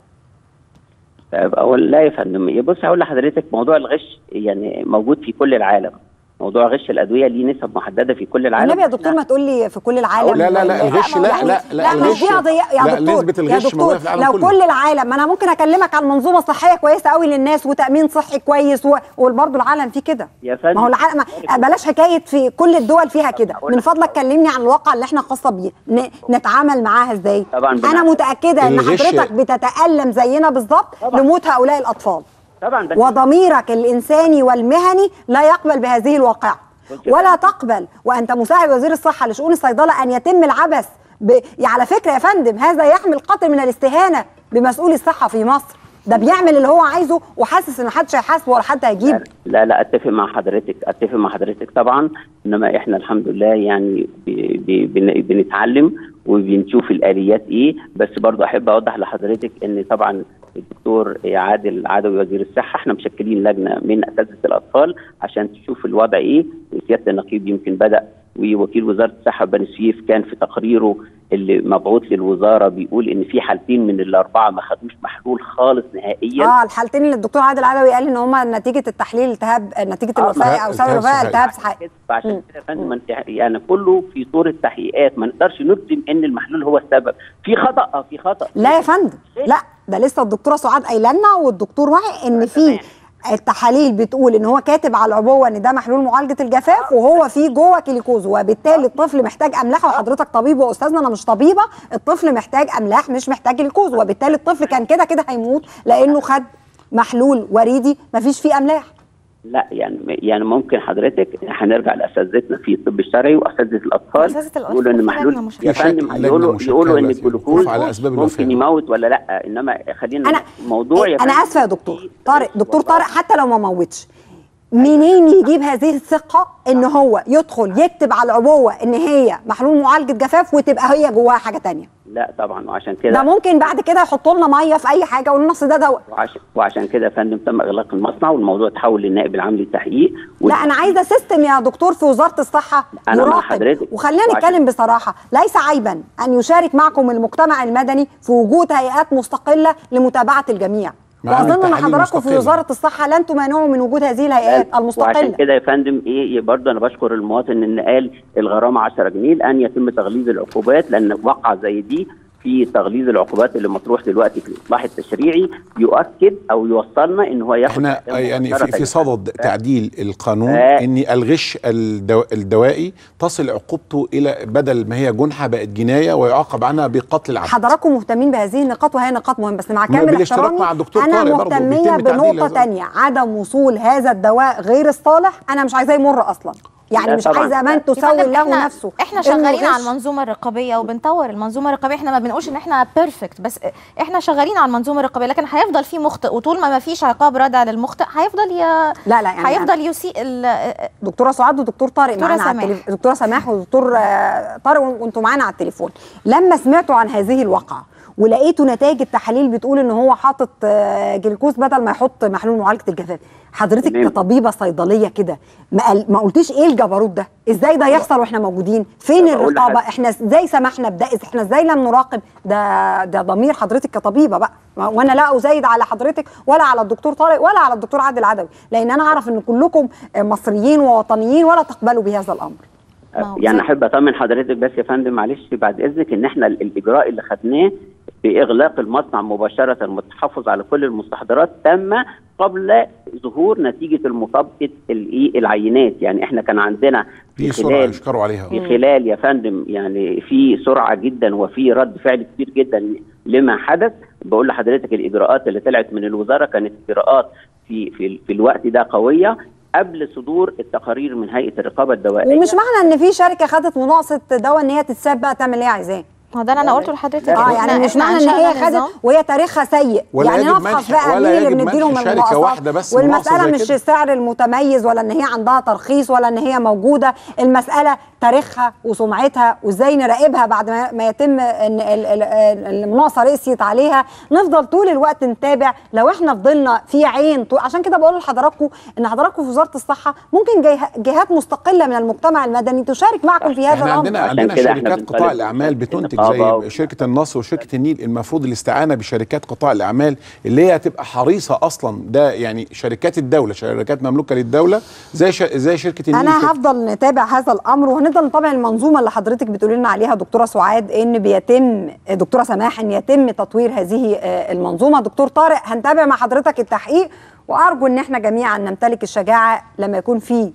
طيب لا يا فندم. بص هقول لحضرتك موضوع الغش يعني موجود في كل العالم. موضوع غش الأدوية ليه نسب محددة في كل العالم؟ النبي يا دكتور ما تقول لي في كل العالم. لا لا لا الغش لا لا لا لا مش الغش. دي قضيه يا لا دكتور نسبة يا الغش دكتور في العالم لو كله. كل العالم ما أنا ممكن أكلمك عن منظومة صحية كويسة قوي للناس وتأمين صحي كويس و... وبرضه العالم فيه كده. يا فندم. ما هو العالم بلاش حكاية في كل الدول فيها كده. من فضلك كلمني عن الواقع اللي إحنا خاصة بيه. ن... نتعامل معاها إزاي؟ طبعاً أنا. متأكدة إن حضرتك بتتألم زينا بالظبط لموت هؤلاء الأطفال. طبعا بس وضميرك الإنساني والمهني لا يقبل بهذه الواقعة. ولا تقبل. وأنت مساعد وزير الصحة لشؤون الصيدلة أن يتم العبث ب... يا على فكرة يا فندم هذا يحمل قدر من الاستهانة بمسؤول الصحة في مصر. ده بيعمل اللي هو عايزه وحاسس ان محدش هيحاسبه ولا حد هيجيبه. لا لا أتفق مع حضرتك أتفق مع حضرتك طبعا. إنما إحنا الحمد لله يعني ب- ب- بن- بنتعلم وبنشوف الآليات إيه. بس برضو أحب أوضح لحضرتك إن طبعا الدكتور عادل عدوي وزير الصحة. إحنا مشكلين لجنة من أساتذة الأطفال عشان تشوف الوضع إيه. سيادة النقيب يمكن بدأ ووكيل وزارة الصحة بني سويف كان في تقريره اللي مبعوث للوزارة بيقول إن في حالتين من الأربعة ما خدوش محلول خالص نهائيا. آه الحالتين اللي الدكتور عادل عدوي قال إن هم نتيجة التحليل التهاب نتيجة آه، الوفاة أو سبب الوفاة. التهاب صحي. فعشان. كده يا فندم يعني كله في صورة تحقيقات. ما نقدرش نجزم إن المحلول هو السبب. في خطأ آه في خطأ. لا يا فندم لا. ده لسه الدكتورة سعاد قايله لنا والدكتور وعي إن في التحاليل بتقول إن هو كاتب على العبوة إن ده محلول معالجة الجفاف وهو فيه جوه كليكوز وبالتالي الطفل محتاج أملاح وحضرتك طبيب وأستاذنا أنا مش طبيبة الطفل محتاج أملاح مش محتاج جلوكوز وبالتالي الطفل كان كده كده هيموت لأنه خد محلول وريدي مفيش فيه أملاح. لا يعني يعني ممكن حضرتك هنرجع لاساتذتنا في الطب الشرعي وأساتذة الأطفال. يقولوا إن محلول. يا فندم يقولوا يقولوا إن دلوقتي الجلوكوز على أسباب الوفاة. ممكن يموت ولا لأ؟ إنما خلينا أنا موضوع يا أنا آسفة يا دكتور. في- طارق دكتور طارق حتى لو ما موتش. منين يجيب هذه الثقة إن هو يدخل يكتب على العبوة إن هي محلول معالجة جفاف وتبقى هي جواها حاجة تانية؟ لا طبعا وعشان ده كده ممكن بعد كده يحطوا لنا مية في أي حاجة ويقولوا لنا أصل ده دواء. وعشان, وعشان كده يا فندم تم إغلاق المصنع والموضوع تحول للنائب العام للتحقيق لا أنا عايزة سيستم يا دكتور في وزارة الصحة أنا مع حضرتك. وخلينا نتكلم بصراحة ليس عيبا أن يشارك معكم المجتمع المدني في وجود هيئات مستقلة لمتابعة الجميع. وأظن إن حضراتكم في. وزارة الصحة لن تمانعوا من وجود هذه الهيئات وعشان المستقلة كده يا فندم إيه برضه أنا بشكر المواطن إن قال الغرامة 10 جنيه الان يتم تغليظ العقوبات لأن وقعه زي دي في تغليظ العقوبات اللي مطروح دلوقتي في الاصلاح التشريعي يؤكد أو يوصلنا إن هو ياخد إحنا حكم يعني في, في صدد. تعديل القانون آه. ان ألغش الدو الدوائي تصل عقوبته إلى بدل ما هي جنحة بقت جناية ويعاقب عنها بقتل العبد حضراتكم مهتمين بهذه النقاط وهي نقاط مهمة بس مع كامل احترامي مع الدكتور أنا مهتمية بنقطة. تانية عدم وصول هذا الدواء غير الصالح أنا مش عايزاه يمر أصلا يعني مش طبعاً. عايزة من تسول له نفسه إحنا شغالين. على المنظومة الرقابية وبنطور المنظومة الرقابية إحنا ما بنقولش إن إحنا بيرفكت بس إحنا شغالين على المنظومة الرقابية لكن هيفضل في مخطئ وطول ما ما فيش عقاب رادع للمخطئ هيفضل ي... لا لا يعني هيفضل يسيء ال... دكتورة سعاد ودكتور طارق دكتورة معانا على سماح. التليفون دكتورة سماح ودكتور آه، طارق وأنتم معانا على التليفون لما سمعتوا عن هذه الواقعة ولقيتوا نتائج التحاليل بتقول إن هو حاطط آه، جلوكوز بدل ما يحط محلول معالجة الجفاف. حضرتك. كطبيبة صيدلية كده ما, ما قلتيش إيه الجبروت ده؟ إزاي ده يحصل وإحنا موجودين؟ فين الرقابة. إحنا إزاي سمحنا بده؟ إحنا إزاي لم نراقب؟ ده ده ضمير حضرتك كطبيبة بقى. وأنا لا أزايد على حضرتك ولا على الدكتور طارق ولا على الدكتور عادل عدوي لأن أنا أعرف إن كلكم مصريين ووطنيين ولا تقبلوا بهذا الأمر. يعني زي- أحب أطمن حضرتك بس يا فندم معلش بعد إذنك إن إحنا ال- الإجراء اللي خدناه بإغلاق المصنع مباشرة والتحفظ على كل المستحضرات تم قبل ظهور نتيجة المطابقة الايه العينات. يعني إحنا كان عندنا في سرعة خلال يشكروا عليها. في خلال يا فندم يعني في سرعة جدا وفي رد فعل كبير جدا لما حدث. بقول لحضرتك الإجراءات اللي طلعت من الوزارة كانت إجراءات في في, في الوقت ده قوية. قبل صدور التقارير من هيئة الرقابة الدوائيه ومش معنى إن في شركة خدت مناقصة دواء إن هي تتساب بقى تعمل اللي عايزاه. ما هو ده اللي أنا قلته لحضرتك. آه يعني مش معنى إن هي خدت. وهي تاريخها سيء. يعني نفحص بقى مين اللي بنديلهم منح شركة المناقصات واحدة بس مناقصة والمسألة مش. السعر المتميز ولا إن هي عندها ترخيص ولا إن هي موجودة. المسألة تاريخها وسمعتها وإزاي نراقبها بعد ما ما يتم إن ال- ال- ال- المناقصه رسيت عليها. نفضل طول الوقت نتابع. لو إحنا فضلنا في عين طول عشان كده بقول لحضراتكم إن حضراتكم في وزارة الصحة ممكن جه- جهات مستقلة من المجتمع المدني تشارك معكم في هذا إحنا الأمر. عندنا عشان عندنا شركات قطاع الأعمال بتنتج زي شركة النصر وشركة النيل المفروض الاستعانة بشركات قطاع الأعمال اللي هي هتبقى حريصة أصلا ده يعني شركات الدولة شركات مملوكه للدولة زي ش... زي شركة النيل أنا. هفضل نتابع هذا الأمر وهنفضل نتابع المنظومة اللي حضرتك بتقولي لنا عليها دكتورة سعاد إن بيتم دكتورة سماح ان يتم تطوير هذه آه، المنظومة دكتور طارق هنتابع مع حضرتك التحقيق وأرجو إن إحنا جميعا نمتلك الشجاعة لما يكون في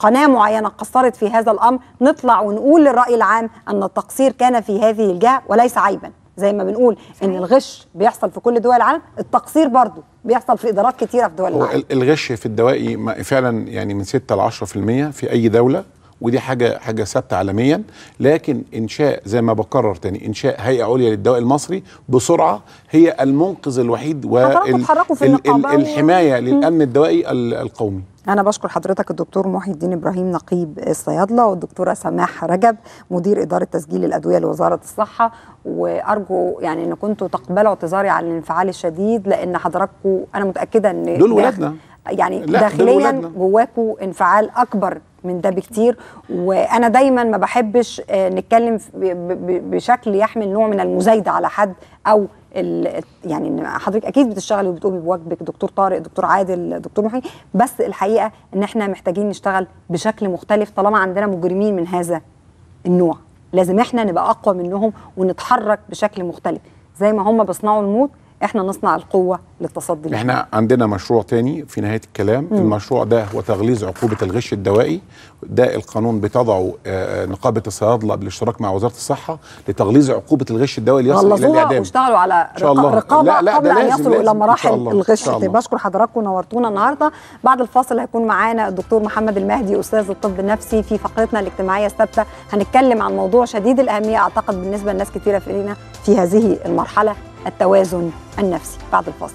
قناة معينة قصرت في هذا الأمر نطلع ونقول للرأي العام أن التقصير كان في هذه الجهة وليس عيبا. زي ما بنقول إن الغش بيحصل في كل دول العالم التقصير برضه بيحصل في إدارات كتيرة في دول العالم. ال- الغش في الدوائي فعلا يعني من 6 ل 10% في أي دولة ودي حاجة حاجة ثابتة عالميا. لكن إنشاء زي ما بكرر تاني إنشاء هيئة عليا للدواء المصري بسرعة هي المنقذ الوحيد حضراتكم اتحركوا في النقابة و- الحماية للأمن الدوائي ال- القومي. أنا بشكر حضرتك الدكتور محي الدين إبراهيم نقيب الصيادلة والدكتورة سماح رجب مدير إدارة تسجيل الأدوية لوزارة الصحة. وأرجو يعني إن كنتوا تقبلوا اعتذاري على الانفعال الشديد لأن حضراتكم أنا متأكدة إن دول ولادنا. يعني داخليا. جواكوا انفعال أكبر من ده بكتير. وأنا دايما ما بحبش آه، نتكلم بشكل يحمل نوع من المزايدة على حد أو يعني حضرتك أكيد بتشتغلي وبتقومي بواجبك دكتور طارق دكتور عادل دكتور محي. بس الحقيقة إن إحنا محتاجين نشتغل بشكل مختلف طالما عندنا مجرمين من هذا النوع. لازم إحنا نبقى أقوى منهم ونتحرك بشكل مختلف. زي ما هم بيصنعوا الموت إحنا نصنع القوة للتصدي. إحنا عندنا مشروع تاني في نهاية الكلام مم. المشروع ده هو تغليظ عقوبة الغش الدوائي ده القانون بتضعه آه، نقابة الصيادله بالاشتراك مع وزارة الصحة لتغليظ عقوبة الغش الدوائي ليصل إلى غلظوها الإعدام. واشتغلوا على. رقابة لا، لا، قبل أن يصلوا إلى مراحل الغش. بشكر حضراتكم نورتونا النهارده. بعد الفاصل هيكون معانا الدكتور محمد المهدي أستاذ الطب النفسي في فقرتنا الاجتماعية الثابتة. هنتكلم عن موضوع شديد الأهمية أعتقد بالنسبة لناس كثيره فينا في هذه المرحلة التوازن النفسي. بعد الفاصل.